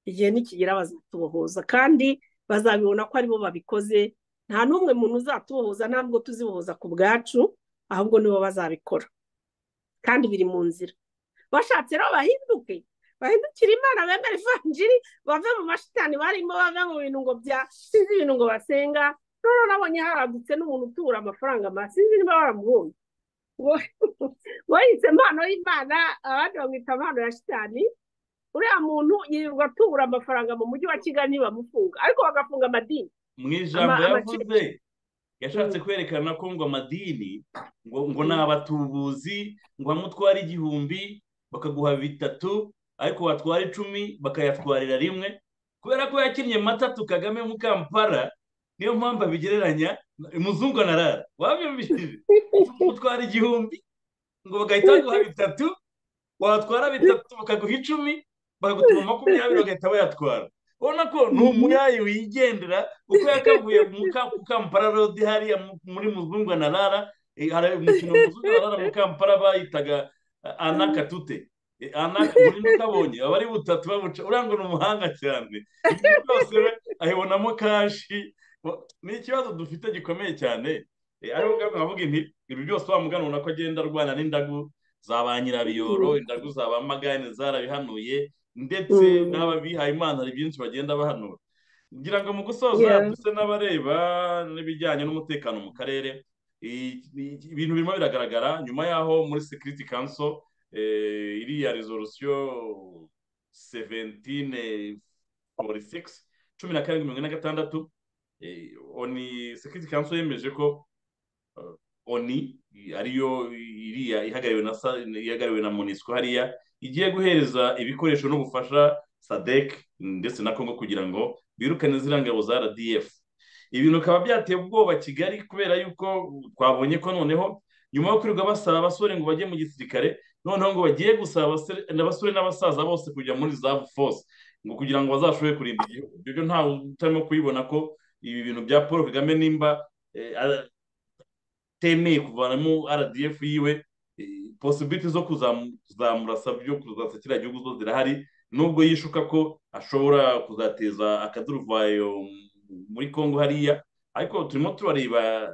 igihe nikigera bazatubohoza kandi bazabibona ko ari bo babikoze nta n'umwe muntu uzatubohoza ntabwo tuzibohoza ku bwacu ahubwo nibo bazabikora. Kandi biri mu nzira. Bashatse rero bahinduke bahindukire imana bemere ivanjiri bave mu mashitani barimo bave mu bintu ngo bya sinzi ibintu ngo basenga. Noneho nabonye haradutse n'umuntu utubura amafaranga ma sinzi niba baramubonye. Yitse impano y'imana abandi bamwita impano ya shitani uriya muntu yirirwa atubura amafaranga mu mujyi wa kigali ntibamufunga ariko bagafunga amadini. Mu ijambo yavuze yashatse kwerekana ko ngo amadini ngo ngo ni abatubuzi ngo hamwe utwara igihumbi bakaguha bitatu ariko watwara icumi bakayatwarira rimwe. Kubera ko yakinnye matatu kagame mu kampala niyo mpamvu abigereranya umuzungu anarara. Wabyumvishije utwara igihumbi ngo bagahita baguha bitatu watwara bitatu bakaguha icumi bakagutuma makumyabiri bagahita bayatwara. Ubona ko ni umuyayi wigendera kuko yakavuye ku kampala rodi hariya mu- muri muzungu anarara eh, hari umukino muzungu anarara mu kampala bayitaga eh, ana katute Eh, muri ntukabonye aba ari butatu babuca urangwa ni umuhanga cyane. Ibintu byose we abibonamo kashi. Ni ikibazo dufite gikomeye cyane. Ariho ngaho nkavuga nti ibi byose wa mugana ubona ko agenda arwana n'indagu za ba nyirabiyoro indagu za ba magane zarabihanuye. Ndetse Mm. n'ababihaye imana hari byinshi bagenda bahanura ngira ngo mu gusoza duse n'abareba n'ibijyanye n'umutekano mu karere ibintu birimo biragaragara nyuma y'aho muri security council eh, iriya resolution 1746 cumi na karindwi mirongo ine na gatandatu eh, oni security council yemeje ko oni ariyo iriya ihagariwe na monisco hariya igiye guhereza ibikoresho n'ubufasha sadek ndetse na congo kugira ngo birukane ziriya ngabo za rdf ibintu bikaba byateye ubwoba kigali kubera yuko twabonye ko noneho nyuma yo kwirirwa basaba abasore ngo bajye mu gisirikare noneho ngo bagiye gusaba abasore n'abasaza bose kujya muri za force ngo kugira ngo bazashobore kurinda igihugu. Ibyo byo ntawe utarimo kubibona ko ibi bintu bya paul kagame nimba eh, atemeye kuvanamo rdf yiwe possibility zo kuzam- kuzamurasa byo kuzasa kiriya gihugu zo zirahari nubwo yishuka ko ashobora kuzateza akaduruvayo muri congo hariya ariko turimo turareba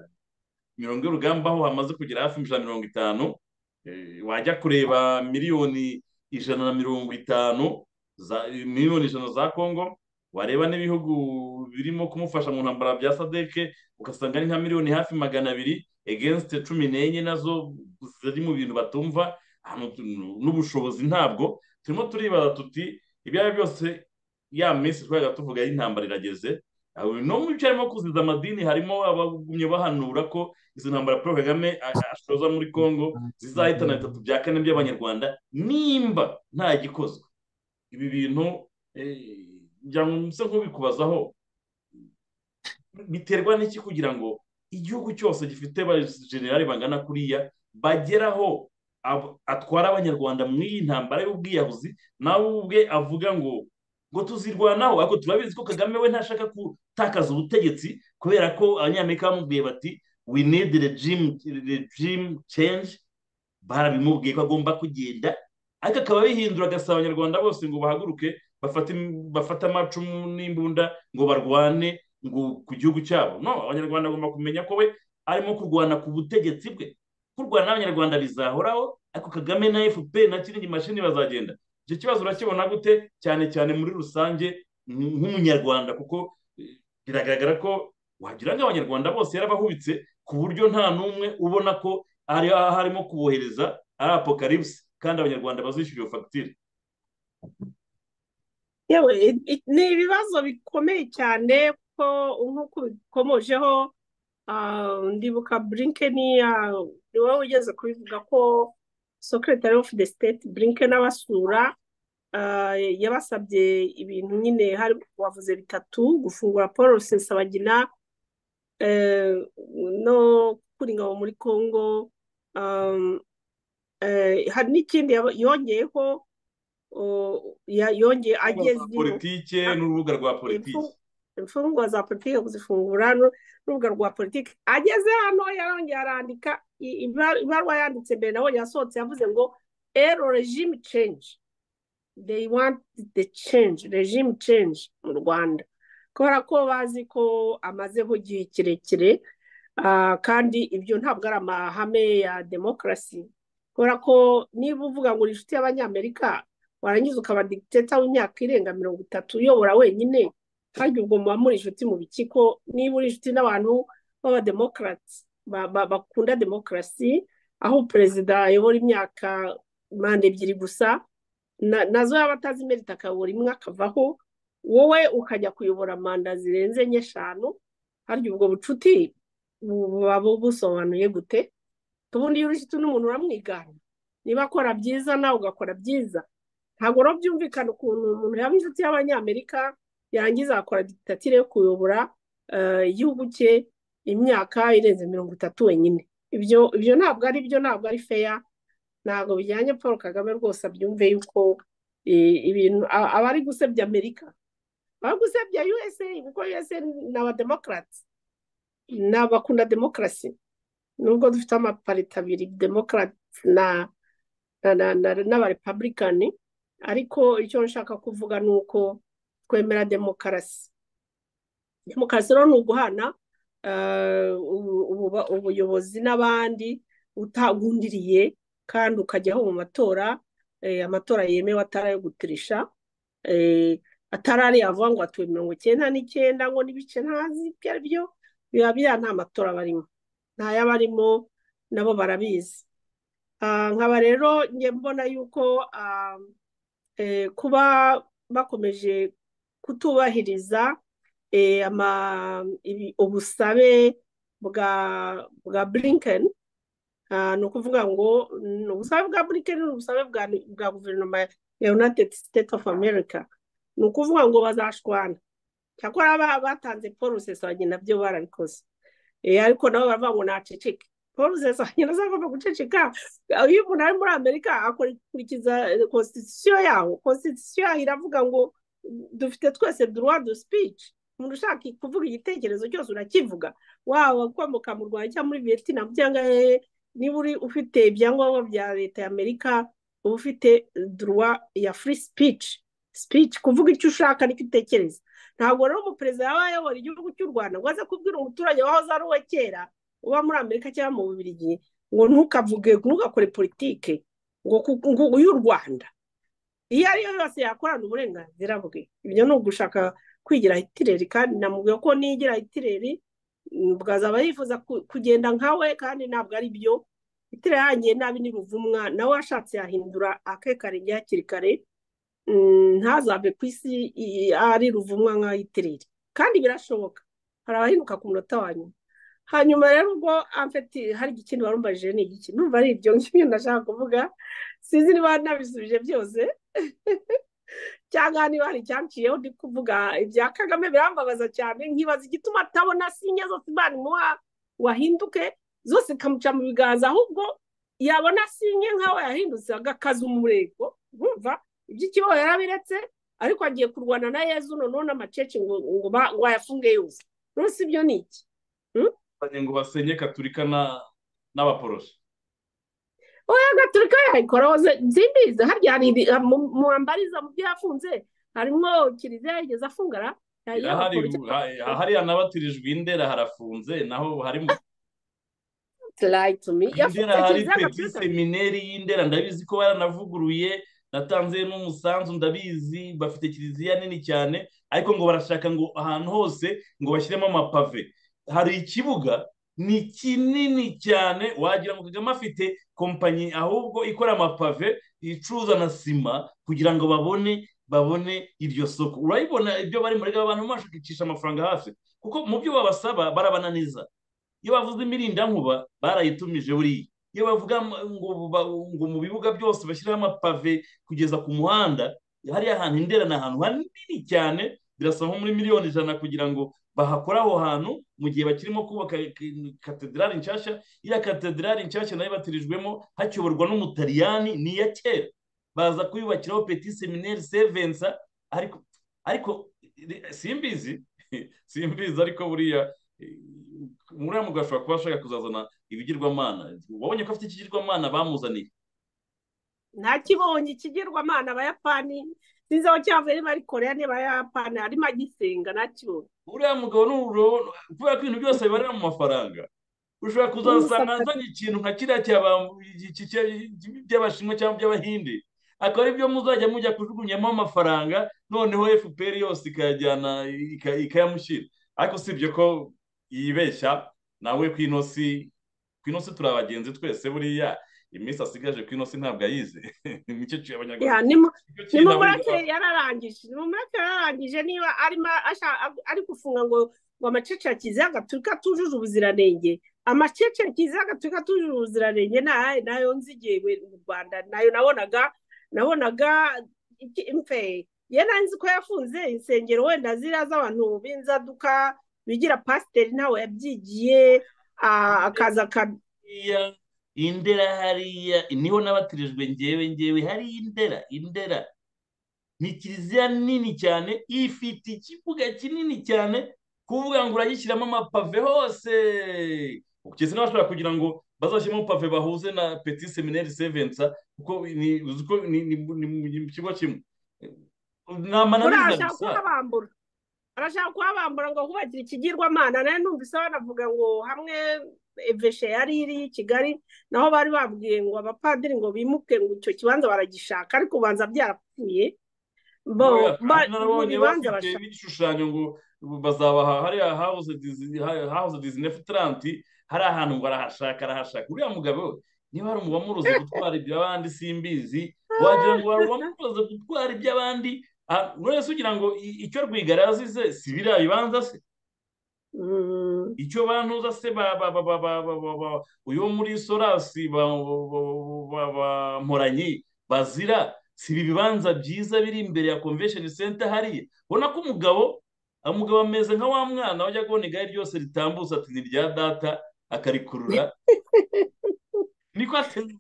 mirongo y'urugamba aho hamaze kugera hafi ijana na mirongo itanu eh, wajya kureba miliyoni ijana na mirongo itanu miliyoni ijana za congo wareba n'ibihugu birimo kumufasha mu ntambara bya sadeke ugasanga ari nka miliyoni hafi magana abiri against cumi n'enye na zo ziri mu bintu batumva. N'ubushobozi ntabwo. Turimo turibaza tuti ibyo ari byo byose ya minsi twajyaga tuvuga y'intambara irageze. No mu bice harimo kuziza amadini harimo abagumye bahanura ko izi ntambara paul kagame ashoza muri congo zizahitana bitatu bya kane by'abanyarwanda nimba nta gikozwe. Ibi bintu ngira ngo nse nk'ubikubazaho biterwa n'iki kugira ngo igihugu cyose gifite generali bangana kuriya bageraho atwara abanyarwanda mu iyi ntambara y'ubwiyahuzi nawe ubwe avuga ngo ngo tuzirwanaho. Ariko turabizi ko kagame we ntashaka gutakaza ubutegetsi kubera ko abanyamerika bamubwiye bati we need regime change. Barabimubwiye ko agomba kugenda. Ariko akaba bihindura agasaba abanyarwanda bose ngo bahaguruke bafate amacumu n'imbunda ngo barwane ngo ku gihugu cyabo. No abanyarwanda bagomba kumenya ko we arimo kurwana ku butegetsi bwe. Kurwana n'abanyarwanda bizahoraho ariko kagame na fpr na kindi mashini bazagenda. Icyo kibazo urakibona gute? Cyane cyane muri rusange nk'umunyarwanda kuko biragaragara ko wagira ngo abanyarwanda bose yarabahubitse ku buryo nta n'umwe ubona ko ari harimo kubohereza ari apocalypse kandi abanyarwanda bazishyura iyo fagitire yewe ni ibibazo bikomeye cyane ko nk'uko bikomojeho ndibuka burinkeni ni wowe ugeze kubivuga ko secretary of the state blinken abasura yabasabye ibintu nyine wavuze bitatu gufungura paul rusesabagina no gukura ingabo muri congo hari n'ikindi yongeyeho yongeye ageze politike n'urubuga rwa politiki imfungwa za politiki kuzifungura n'urubuga rwa politiki ageze hano yarongeye arandika ibaruwa yanditse mbere nawe yasohotse yavuze ngo ero regime change. They want the change regime change mu rwanda. Kubera ko bazi ko amazeho igihe kirekire kandi ibyo ntabwo ari amahame ya demokarasi kubera ko niba uvuga ngo uri inshuti y'abanyamerika warangiza ukaba digiteta w'imyaka irenga mirongo itatu uyobora wenyine kandi ubwo muba muri inshuti mu bikiko niba uri inshuti n'abantu b'abademokarasi bakunda demokarasi aho perezida ayobora imyaka manda ebyiri gusa na zo yaba atazi merita akabura imwe akavaho wowe ukajya kuyobora manda zirenze enye eshanu harya ubwo bucuti buba busobanuye gute? Tubundi iyo uri inshuti n'umuntu uramwigana niba akora byiza nawe ugakora byiza. Ntabwo rero byumvikana ukuntu umuntu yaba inshuti y'abanyamerika yarangiza akora digitatire yo kuyobora igihugu cye imyaka irenze mirongo itatu wenyine ibyo ibyo ntabwo ari byo ntabwo ari feya ntabwo bijyanye paul kagame rwose abyumve yuko ibintu aba ari gusebya amerika aba ari gusebya usa kuko usa ni abademokarati ni abakunda demokarasi nubwo dufite amaparita abiri demokarati n'abarepabulikani ariko icyo nshaka kuvuga ni uko twemera demokarasi. Demokarasi rero ni uguhana ubuyobozi n'abandi utagundiriye kandi ukajyaho mu matora amatora yemewe atari ayo gutirisha atari ariya avuga ngo atuye mirongo icyenda n'icyenda ngo n'ibice ntazi ibyo ari byo biba biriya nta matora barimo. Ntayaba arimo nabo barabizi. Nkaba rero mbona yuko kuba bakomeje kutubahiriza ubusabe bwa blinken. Ni ukuvuga ngo ubusabe bwa blinken ni ubusabe bwa guverinoma ya united states of america. Ni ukuvuga ngo bazashwana. Cyakora batanze paul rusesabagina na byo barabikoze. Ariko nabo baravuga ngo naceceke. Paul rusesabagina azagomba guceceka iyo umuntu ari muri amerika akurikiza konstitusiyo yaho konstitusiyo yaho iravuga ngo dufite twese droit de speech umuntu ushaka kuvuga igitekerezo cyose urakivuga waba ukomoka mu rwanda cyangwa muri vietnam cyangwa hehe niba uri ufite ibyangombwa bya leta y'amerika uba ufite droit ya free speech speech kuvuga icyo ushaka ni cyo utekereza ntabwo rero umuperezida yaba ayobora igihugu cy'u rwanda ngo aze kubwira umuturage wahoze ari uwe kera uba muri amerika cyangwa mu bubirigi ngo ntukavuge ntugakore politike ngo y'u rwanda. Iyo ariyo yose yakorana uburenganzira bwe. Ibyo ni ugushaka kwigira hitireri kandi namubwiye ko nigira hitireri bwazaba yifuza kugenda nkawe kandi ntabwo ari byo. Itire yarangiye nabi ni ruvumwa nawe ashatse yahindura ake karenge hakiri kare mm, ntazave ku isi ari ruvumwa nka itirire kandi birashoboka hari abahinduka ku munota wa nyuma. Hanyuma rero ubwo amfeti hari ikindi warumbajije ni igiki? Numva ari ibyo ngibyo ndashaka kuvuga. Sinzi niba nabisubije byose. Cyangwa niba hari icyanciyeho ndi kuvuga ibya kagame birambabaza cyane. Nkibaza igituma atabona sinye zose imana imuha wahinduke. Zose ikamuca mu biganza ahubwo yabona sinye nk'aho yahindutse agakaza umurego. Urumva iby'ikibaho yarabiretse ariko agiye kurwana na yezu noneho n'amacece ngo ngo ba- ngo ayafunge yose. Rero si byo ni iki? Banye ngo basenye katurika na n'abaporoso. Oya gaturika yayikoraho ze- simbizi harya mu mbariza mu byo yafunze harimo kiliziya yigeze afungara hariya nabatirijwe indera harafunze naho harimo indera hari peti semineri y'indera. Ndabizi ko baranavuguruye natanze n'umusanzu ndabizi bafite kiliziya nini cyane ariko ngo barashaka ngo ahantu hose ngo bashyiremo amapave. Hari ikibuga ni kinini cyane wagira ngo kagame afite kompanyi ahubwo ikora amapave icuruza na sima kugira ngo babone babone iryo soko. Urabibona ibyo bari muri abantu bashakisha amafaranga hafi. Kuko mu byo babasaba barabananiza. Iyo bavuze imirindankuba barayitumije buriya. Iyo bavuga ngo mu bibuga byose bashyiraho amapave kugeza ku muhanda hariya hantu indera ni ahantu hanini cyane birasa nko muri miliyoni ijana kugira ngo bahakore aho hantu mu gihe bakirimo kubaka katedrali nshyashya iriya katedrali nshyashya na yo batirijwemo hakiyoborwa n'umutaliyani ni iya kera. Baza kuyubakiraho peti semineri sevensa ariko ariko simbizi simbizi ariko buriya muriya mugabo ashobora kuba ashaka kuzazana ibigirwamana. Wabonye ko afite ikigirwamana bamuzaniye? Nta kibonye ikigirwamana abayapani. Sinzi aho cyavuye niba ari koreya niba abayapani arimo agisenga ntakibonye uriya mugabo ni ururo kubera ko ibintu byose bibarira mu mafaranga. Ushobora kuzasanga azanye ikintu nka kiriya cyaba- iki- iki- by'abashinwa cyangwa by'abahinde akaba ari byo muzajya mujya kujugunyamo amafaranga noneho fpr yose ikayajyana ika- ikayamushyira. Ariko usibye ko yibeshya nawe ku inosi ku inosi turi abagenzi twese buriya. iminsi asigaje ku ino si ntabwo ayize ni cyo ciye abanyarwanda nimumurakire yararangije nimumurakire yararangije niba arimo ari gufunga ngo ngo amacece akize agaturika atujuje ubuziranenge. Amacece akize agaturika atujuje ubuziranenge na yo nzigiye mu rwanda na yo nabonaga nabonaga imfe ye nzi ko yafunze insengero wenda ziriya z'abantu b'inzaduka bigira pasiteri ntawe yabyigiye akaza indera hariya ni ho nabatirijwe ngewe ngewe hariya indera indera ni kiliziya nini cyane ifite ikibuga kinini cyane kuvuga ngo uragishyiramo amapave hose. Ukeze n'abashobora kugira ngo bazashyiremo pave bahuze na peti semineri sevensa? Kuko ni mu kigo kimwe. Ni amananiza gusa. Arashaka kuhabambura ngo hubakire ikigirwamana. Nawe numvise banavuga ngo hamwe eveshe yari iri i kigali naho bari babwiye ngo abapadiri ngo bimuke ngo icyo kibanza baragishaka ariko ubanza byarapfuye. N'igishushanyo ngo bazabaha hariya hawuze dizi hawuze dizinefu taranti hari ahantu ngo arahashaka. Arahashaka uriya mugabo niba hari umubamuruzi gutwara iby'abandi simbizi wagira ngo hari uwamuroze gutwara iby'abandi none se ugira ngo icyo rwigara yazize si biriya bibanza se icyo bantuza se uyu muri sorasi bamuranyi bazira si ibi bibanza byiza biri imbere ya komvesheni senta hariya ubona ko umugabo umugabo ameze nka wa mwana wajya kubona igare ryose ritambutse ati ni irya data akarikurura niko ateze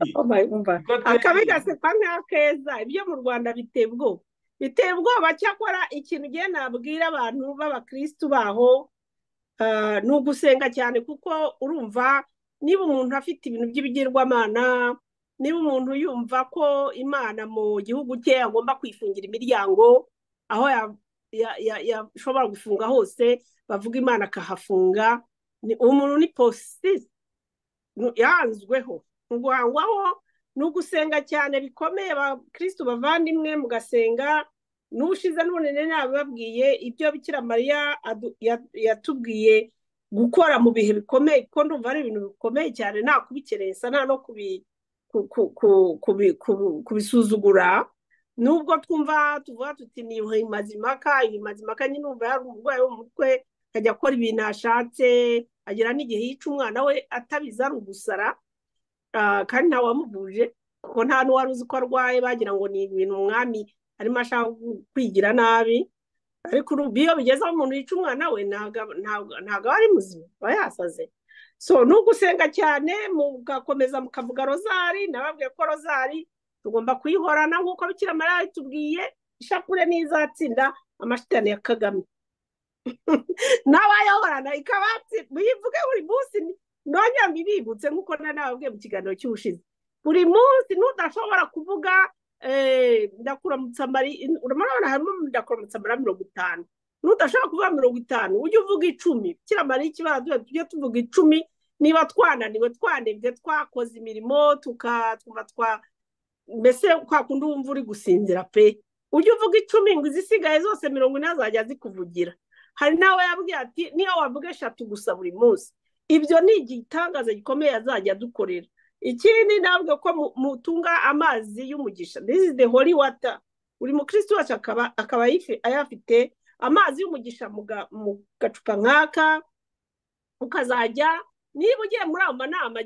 akabigase kwa nkakeza ibyo mu rwanda bitebwo biteye ubwoba. Cyakora ikintu ugiye nabwira abantu b'abakirisitu baho ah, ni ugusenga cyane kuko urumva niba umuntu afite ibintu by'ibigirwamana niba umuntu yumva ko imana mu gihugu cye agomba kwifungira imiryango aho ya- ya- ya- yashobora gufunga hose bavuga imana akahafunga umuntu ni posisi yanzweho. Ni uguhangwaho ni ugusenga cyane bikomeye abakirisitu bavandimwe mugasenga n'ubushize n'ubunini nabibabwiye ibyo bikira mariya yatubwiye gukora mu bihe bikomeye kuko ndumva ari ibintu bikomeye cyane nta kubikerensa nta no kubi- ku- ku- ku- kubi- ku- kubisuzugura. Nubwo twumva tuvuga tuti ni mazimaka? Mazimaka nyine umva yari umurwayi wo mu mutwe akajya akora ibintu ashatse agera n'igihe yica umwana we atabizi ari ugusara. Kandi ntawe wamuvuje kuko nta n'uwari uzi ko arwaye bagira ngo ni ibintu umwami arimo ashaka kwigira nabi. Ariko iyo bigeze aho umuntu yica umwana we ntabwo aba ari muzima aba yasaze. So ni ugusenga cyane mugakomeza mukavuga rozari nababwiye ko rozari tugomba kuyihorana nk'uko bikira mariya yatubwiye ishapure n'izatsinda amashitani ya kagame. N'abayahorana ikabatsi muyivuge buri munsi nongera mbibibutse nk'uko nababwiye mu kiganiro cy'ubushize. Buri munsi n'udashobora kuvuga eh, ndakuramutsa mari urabona harimo ndakuramutsa mara mirongo itanu. N'udashobora kuvuga mirongo itanu ujye uvuga icumi. Kiramara ikibara tujye tuvuga icumi niba twananiwe twanebwe twakoze imirimo tukatwumva twa mbese kwa kundi wumva uri gusinzira pe? Ujye uvuga icumi ngo izisigaye zose mirongo ine zajya zikuvugira. Hari nawe yabwiye ati niyo wavuga eshatu gusa buri munsi. Ibyo ni igitangaza gikomeye azajya adukorera. Ikindi ntabwo ko mu- mutunga amazi y'umugisha. This is the holy water. Buri mukristo wese akaba ayafite amazi y'umugisha mu ga- mu gacupa nk'aka ukazajya. Niba ugiye muri ayo manama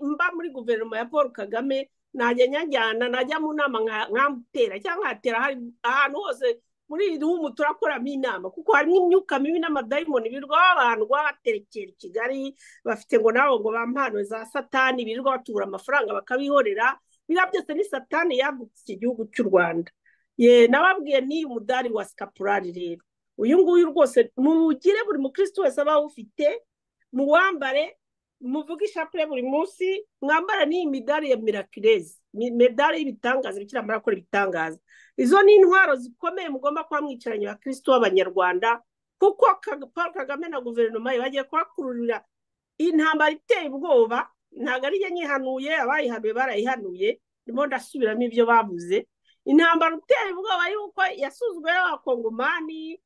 mba muri guverinoma ya paul kagame najya nyajyana najya mu nama nka- nkamutera cyangwa nkatera ahantu hose muri iri rumu turakoramo inama kuko harimo imyuka mibi n'amadayimoni birirwa abantu baba baterekera i kigali bafite ngo nabo ngo bampano za satani birirwa batura amafaranga bakabihorera biriya byose ni satani yagutse iki gihugu cy'u rwanda. Ye nababwiye n'iyi mudari wa sikapurari rero. Uyu nguyu rwose muwugire buri mukristo wese aba awufite muwambare muvuge ishapure buri munsi mwambara n'iyi midari ya mirakirezi medari y'ibitangaza bikira murakora ibitangaza. Izo ni intwaro zikomeye mugomba kuba mwicaranye abakristo b'abanyarwanda kuko paul kagame na guverinoma ye bagiye kubakururira intambara iteye ubwoba. Ntabwo ari yo nyihanuye abayihanuye barayihanuye ndimo ndasubiramo ibyo bavuze. Intambara iteye ubwoba yuko yasuzwe n'abakongomani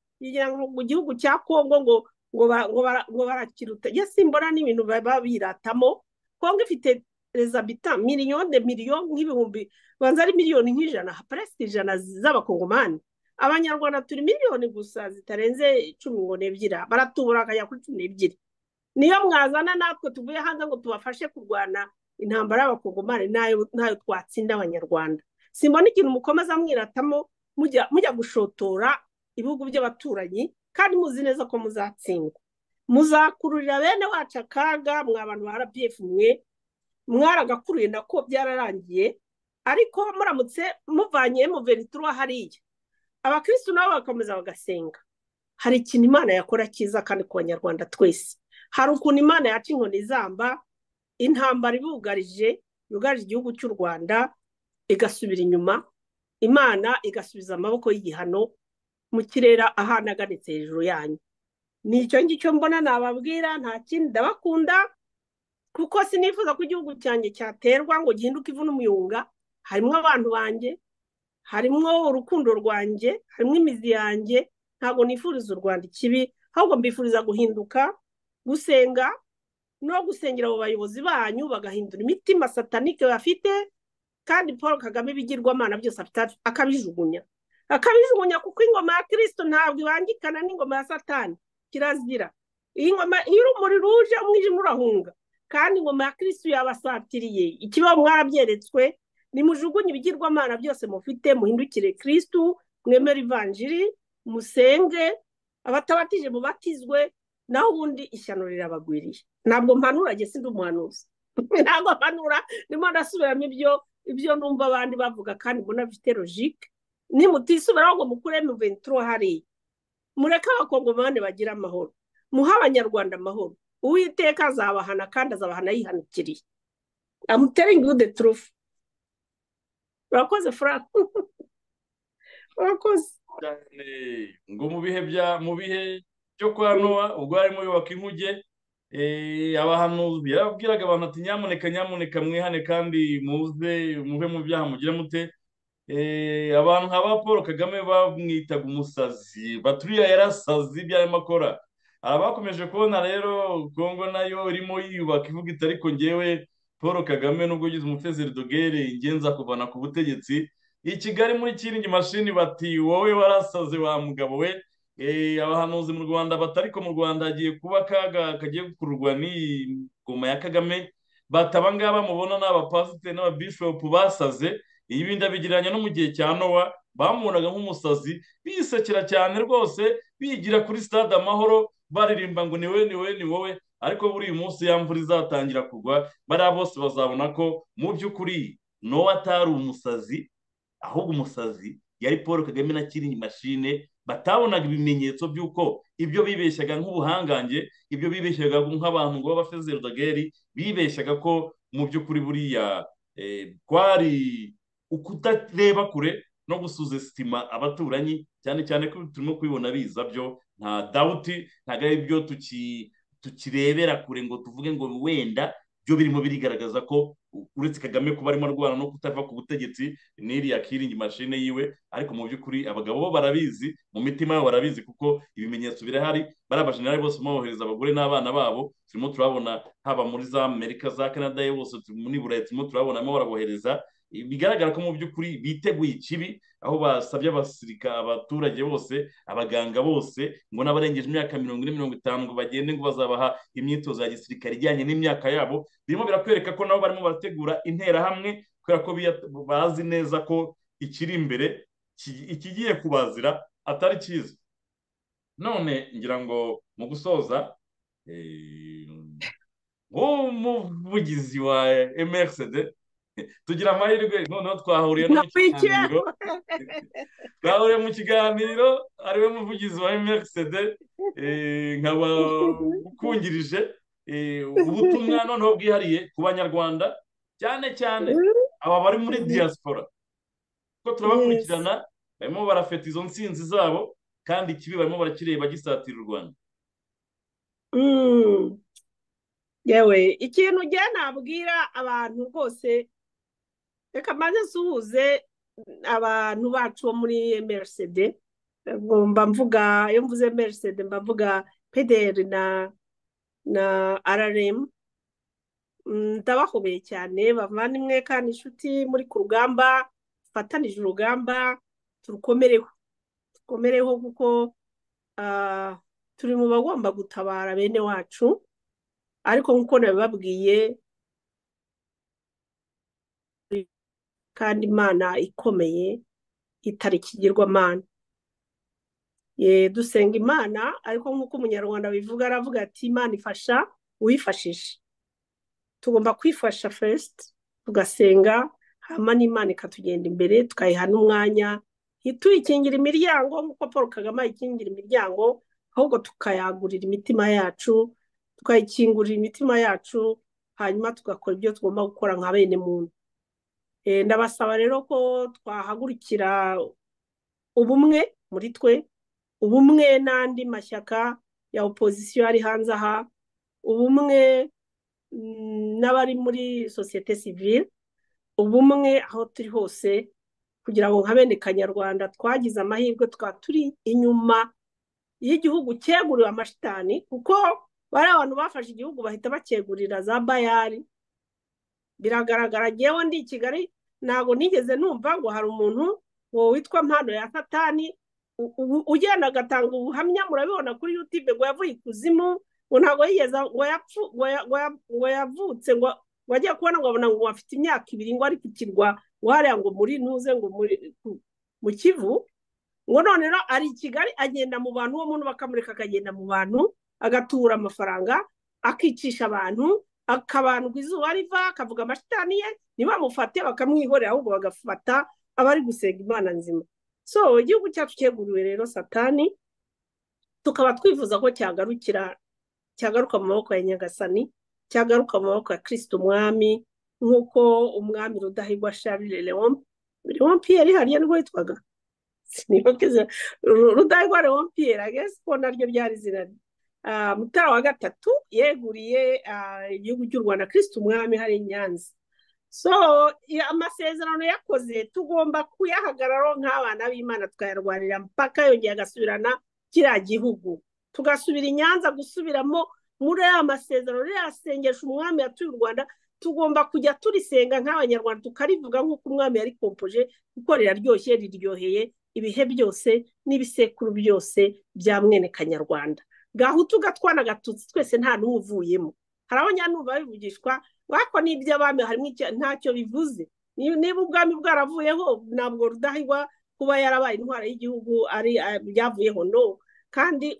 mu gihugu cya kongo ngo ngo ba- ngo bara- ngo barakiruta iyo simbona n'ibintu baba biratamo kongo ifite rezabita miliyoni miliyoni nk'ibihumbi banza ari miliyoni nk'ijana presque ijana z'abakongomani. Abanyarwanda turi miliyoni gusa zitarenze icumi ngo n'ebyiri baratubura bakajya kuri cumi n'ebyiri. Niyo mwazana natwe tuvuye hanze ngo tubafashe kurwana intambara y'abakongomani na yo twatsinda abanyarwanda. Simbona ikintu mukomeza mwiratamo mujya gushotora ibihugu by'abaturanyi kandi muzi neza ko muzatsindwa. Muzakururira bene wacu akaga mwa bantu ba rpf mwe mwaragakuruye nako byararangiye ariko muramutse muvanye muveritura hariya. Abakirisitu nabo bagakomeza bagasenga. Hari ikintu imana yakora cyiza kandi ku banyarwanda twese. Hari ukuntu imana yaca inkoni izamba intambara ibugarije yugarije igihugu cy'u rwanda igasubira inyuma imana igasubiza amaboko y'igihano mu kirere ahantu aganitse hejuru yanyu. Ni icyo ngicyo mbona nababwira nta kindi ndabakunda kuko sinifuza ko igihugu cyanjye cyaterwa ngo gihinduke ivu n'umuyunga. Harimo abantu banjye harimo urukundo rwanjye harimo imizi yanjye ntabwo nifuriza u rwanda ikibi ahubwo mbifuriza guhinduka gusenga no gusengera abo bayobozi banyu bagahindura imitima satanike bafite. Kandi paul kagame ibigirwamana byose afite akabijugunya akabijugunya kuko ingoma ya kirisito ntabwo ibangikana n'ingoma ya satani. Kirazira. Iyi ngoma iyo urumuri ruje umwijima urahunga. Kandi ingoma ya kirisito yabasatiriye. Ikibaho mwarabyeretswe nimujugunye ibigirwamana byose mufite muhindukire kirisito mwemere ivanjiri musenge abatabatije mubatizwe naho ubundi ishyano rirabagwiriye. Ntabwo mpanura njye sindi umuhanuzi. Ntabwo mpanura ndimo ndasubiramo ibyo ibyo numva abandi bavuga kandi mbona bifite logike nimutisubiraho ngo mukure muventuro hariya mureke abakongomani bagira amahoro. Muhe abanyarwanda amahoro. Uwiteka azabahana kandi azabahana yihanukiriye. Amuteringi the truth. Urakoze frank. Urakoze. Ngo mu bihe bya mu bihe byo kwa nowa ubwo harimo yubaka inkuge eh, abahanuzi yarabwiraga abantu ati nyamuneka nyamuneka mwihane kandi muze muve mu byaha mugire mute. Abantu nka ba paul kagame bamwitaga umusazi baturiya yarasazi ibyo arimo akora. Abakomeje kubona rero kongo na yo irimo yiyubaka ivuga iti ariko ngewe paul kagame nubwo ugize umufezeri dogere ngenza kuvana ku butegetsi. I kigali muri kiringi mashini bati wowe warasaze wa mugabo we. Eh, abahanuzi mu rwanda bati ariko mu rwanda hagiye kuba akaga kagiye gukururwa n'iyi ngoma ya kagame. Bati abangaba mubona ni abapasiteri n'ababishopu basaze. Ibi ndabigereranya no mu gihe cya nowa bamubonaga nk'umusazi bisekera cyane rwose bigira kuri stade amahoro baririmba ngo ni we ni we ni wowe ariko buri uyu munsi ya mvura izatangira kugwa bariya bose bazabona ko mu by'ukuri nowa atari umusazi ahubwo umusazi yari paul kagame na kiringi mashine batabonaga ibimenyetso by'uko ibyo bibeshyaga nk'ubuhangange ibyo bibeshyaga nk'abantu ngo b'abafezerudageri bibeshyaga ko mu by'ukuri buriya eh, kwari ukutareba kure no gusuzesitima abaturanyi cyane cyane ko turimo kubibona biza byo nta dawuti ntabwo ari byo tuki- tukirebera kure ngo tuvuge ngo wenda byo birimo birigaragaza ko uretse kagame kuba arimo arwana no kutava ku butegetsi n'iriya kiringi mashine yiwe. Ariko mu by'ukuri abagabo bo barabizi mu mitima yabo barabizi kuko ibimenyetso birahari. Bariya bajenerali bose bohereza abagore n'abana babo turimo turabona haba muri za amerika za canada muri burayi turimo turabonamo barabohereza. Bigaragara ko mu by'ukuri biteguye ikibi aho basabye abaturage bose abaganga bose ngo n'abarengeje imyaka mirongo ine mirongo itanu ngo bagende ngo bazabaha imyitozo ya gisirikare ijyanye n'imyaka yabo. Birimo birakwereka ko nabo barimo barategura interahamwe kubera ko bazi neza ko ikiri imbere ki- ikigiye kubazira atari cyiza. None ngira ngo mu gusoza eh, nk'umuvugizi wa MRCD tugira amahirwe noneho twahuriye no mu kiganiro. Twahuriye mu kiganiro ari we muvugizi wa MRCD eh, nkaba ukungirije eh, ubutumwa noneho bwihariye ku banyarwanda cyane cyane aba bari muri diaspora. Ko turabakurikirana barimo barafeta izo nsinzi zabo kandi ikibi barimo barakireba gisatira u Rwanda. Mm. yewe ikintu njye nabwira abantu rwose reka maze nsuhuze abantu bacu bo muri emerisede mba mvuga iyo mvuze emerisede mba mvuga pederi na na araremu ndabahobeye cyane. Bavandimwe kandi inshuti muri ku rugamba dufatanije urugamba turukomereho. Dukomereho kuko ah, turi mu bagomba gutabara bene wacu. Ariko nk'uko nabibabwiye kandi imana ikomeye itari ikigirwamana. Dusenga imana ariko nk'uko umunyarwanda bivuga aravuga ati imana ifasha uwifashisha tugomba kwifasha first tugasenga hama n'imana ikatugenda imbere tukayiha n'umwanya. Ntituyikingira imiryango nk'uko paul kagame ayikingira imiryango ahubwo tukayagurira imitima yacu tukayikingurira imitima yacu hanyuma tugakora ibyo tugomba gukora nka bene muntu. Ndabasaba rero ko twahagurukira ubumwe muri twe ubumwe n'andi mashyaka ya opozisiyo ari hanze aha ubumwe mm, n'abari muri sosiyete sivile ubumwe aho turi hose kugira ngo nka bene kanyarwanda. Twagize amahirwe tukaba turi inyuma y'igihugu cyeguriwe amashitani kuko bari abantu bafashe igihugu bahita bacyegurira za bayari. Biragaragara ngewe ndi i kigali ntabwo nigeze numva ngo hari umuntu witwa mpano ya satani ugenda agatanga ubuhamya murabibona kuri yutube ngo yavuye ikuzimu ngo ntabwo yigeze ngo yavutse ngo agiye kubona ngo abona ngo afite imyaka ibiri ngo ari ku kirwa ngo hariya ngo muri ntuze ngo mu kivu ngo none ari i kigali agenda mu bantu uwo muntu bakamureka akagenda mu bantu agatura amafaranga akicisha abantu akabandwa izuba riva akavuga amashitani ye ntibamufate bakamwihorera ahubwo bagafata abari gusenga imana nzima. So igihugu cyacu cyeguriwe rero satani tukaba twifuza ko cyagarukira cyagaruka mu maboko ya nyagasani cyagaruka mu maboko ya kirisito umwami nk'uko umwami rudahigwa leon pierre hariya ni ho yitwaga. Rudahigwa leon pierre ageze ko naryo ryari izina rye mutara wa gatatu yeguriye ah, igihugu cy'u rwanda kirisito umwami hari i nyanza. So amasezerano yakoze tugomba kuyahagararaho nk'abana b'imana tukayarwanira mpaka yongeye agasubirana kiriya gihugu. Tugasubira i nyanza gusubiramo muri aya masezerano ririya sengesho umwami yatuye u rwanda tugomba kujya turisenga nk'abanyarwanda tukarivuga nk'uko umwami yarikompoje kuko riraryoshye riryoheye ibihe byose n'ibisekuru byose bya mwene kanyarwanda gahutu gatwana gatutsi twese nta n'umwe uvuyemo. Hari abanyanumva bivugishwa wako n'iby'abami harimo ntacyo bivuze. Niba ubwami bwaravuyeho ntabwo rudahigwa kuba yarabaye intwara y'igihugu ari byavuyeho. No kandi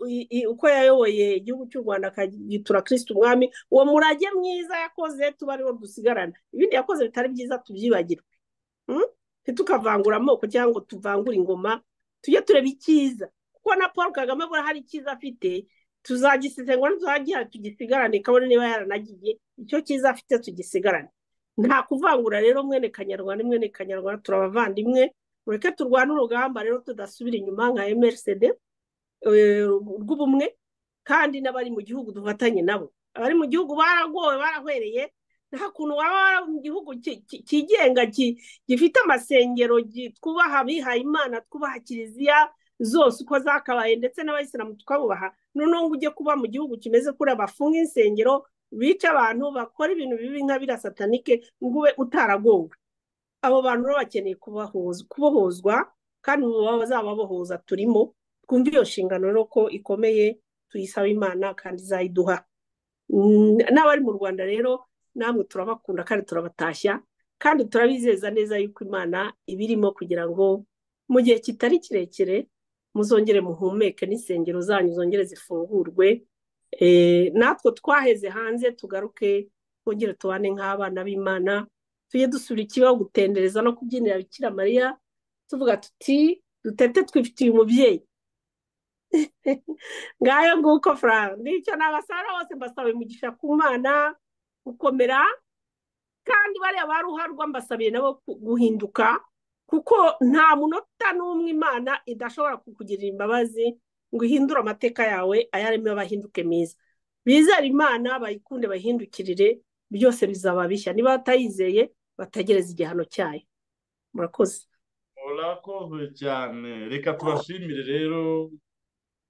uko yayoboye igihugu cy'u rwanda akagitura kirisiti umwami uwo murage mwiza yakoze tuba ari wo dusigarana. Ibindi yakoze bitari byiza tubyibagirwe. Ntitukavangura amoko cyangwa tuvangure ingoma tujye tureba icyiza. Kuko na paul kagame buriya hari icyiza afite tuzagisesengura tuzagira tugisigarane kabone niba yaranagiye. Icyo cyiza afite tugisigarane nta kuvangura rero mwene kanyarwanda mwene kanyarwanda turabavandimwe. Mureke turwane urugamba rero tudasubira inyuma nka emerisede rw'ubumwe kandi n'abari mu gihugu dufatanye nabo. Abari mu gihugu baragowe barahwereye. Nta kuntu waba mu gihugu cyigenga gifite amasengero twubaha abihaye imana twubaha kiliziya zose uko zakabaye ndetse n'abayisilamu tukabubaha noneho ngo ujye kuba mu gihugu kimeze kuri bafunga insengero bica abantu bakora ibintu bibi nka biriya satanike ngo ube utaragowe abo bantu rero bakeneye kubohozwa kandi mu bazababohoza turimo twumve iyo nshingano rero ko ikomeye tuyisaba imana kandi izayiduha. N'abari mu rwanda rero namwe turabakunda kandi turabatashya kandi turabizeza neza yuko imana ibirimo kugira ngo mu gihe kitari kirekire muzongere muhumeke n'insengero zanyu zongere zifungurwe. Natwe twaheze hanze tugaruke twongere tubane nk'abana b'imana tujye dusubira ikibaho gutendereza no kubyinira bikira mariya tuvuga tuti dutete twifitiye umubyeyi. Ngayo nguko furanga ni cyo nabasara bose mbasaba umugisha ku mwana gukomera kandi bariya ba ruharwa mbasabiye nabo guhinduka. Kuko nta munota n'umwe imana idashobora kukugirira imbabazi ngo ihindure amateka yawe ayareme bahinduke meza bizere imana bayikunde bayihindukirire byose bizaba bishya. Niba batayizeye batagereza igihano cyayo. Murakoze. Murakoze cyane. Reka tubashimire rero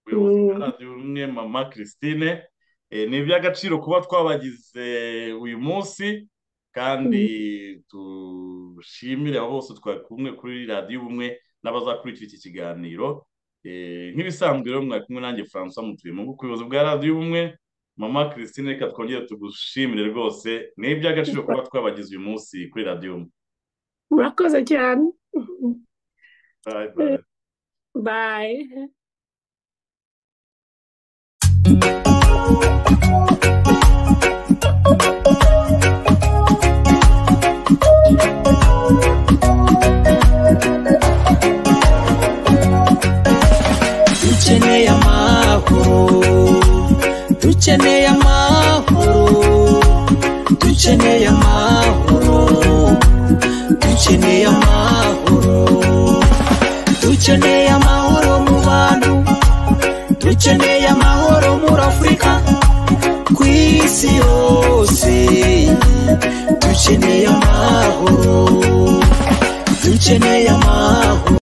bwa radiyo umwe mama christine. Ni iby'agaciro kuba twabagize uyu munsi. Kandi dushimire abo bose twari kumwe kuri radiyo ubumwe n'abazakurikira iki kiganiro. Nk'ibisanzwe rero mwari kumwe nanjye francois mutuyemungu ku buyobozi bwa radiyo ubumwe mama christine reka twongere tugushimire rwose. Ni iby'agaciro kuba twabagize uyu munsi kuri radiyo umwe murakoze cyane. Bayi dukeneye amahoro dukeneye amahoro dukeneye amahoro dukeneye amahoro mu bantu dukeneye amahoro muri afurika ku isi yose. Dukeneye amahoro dukeneye amahoro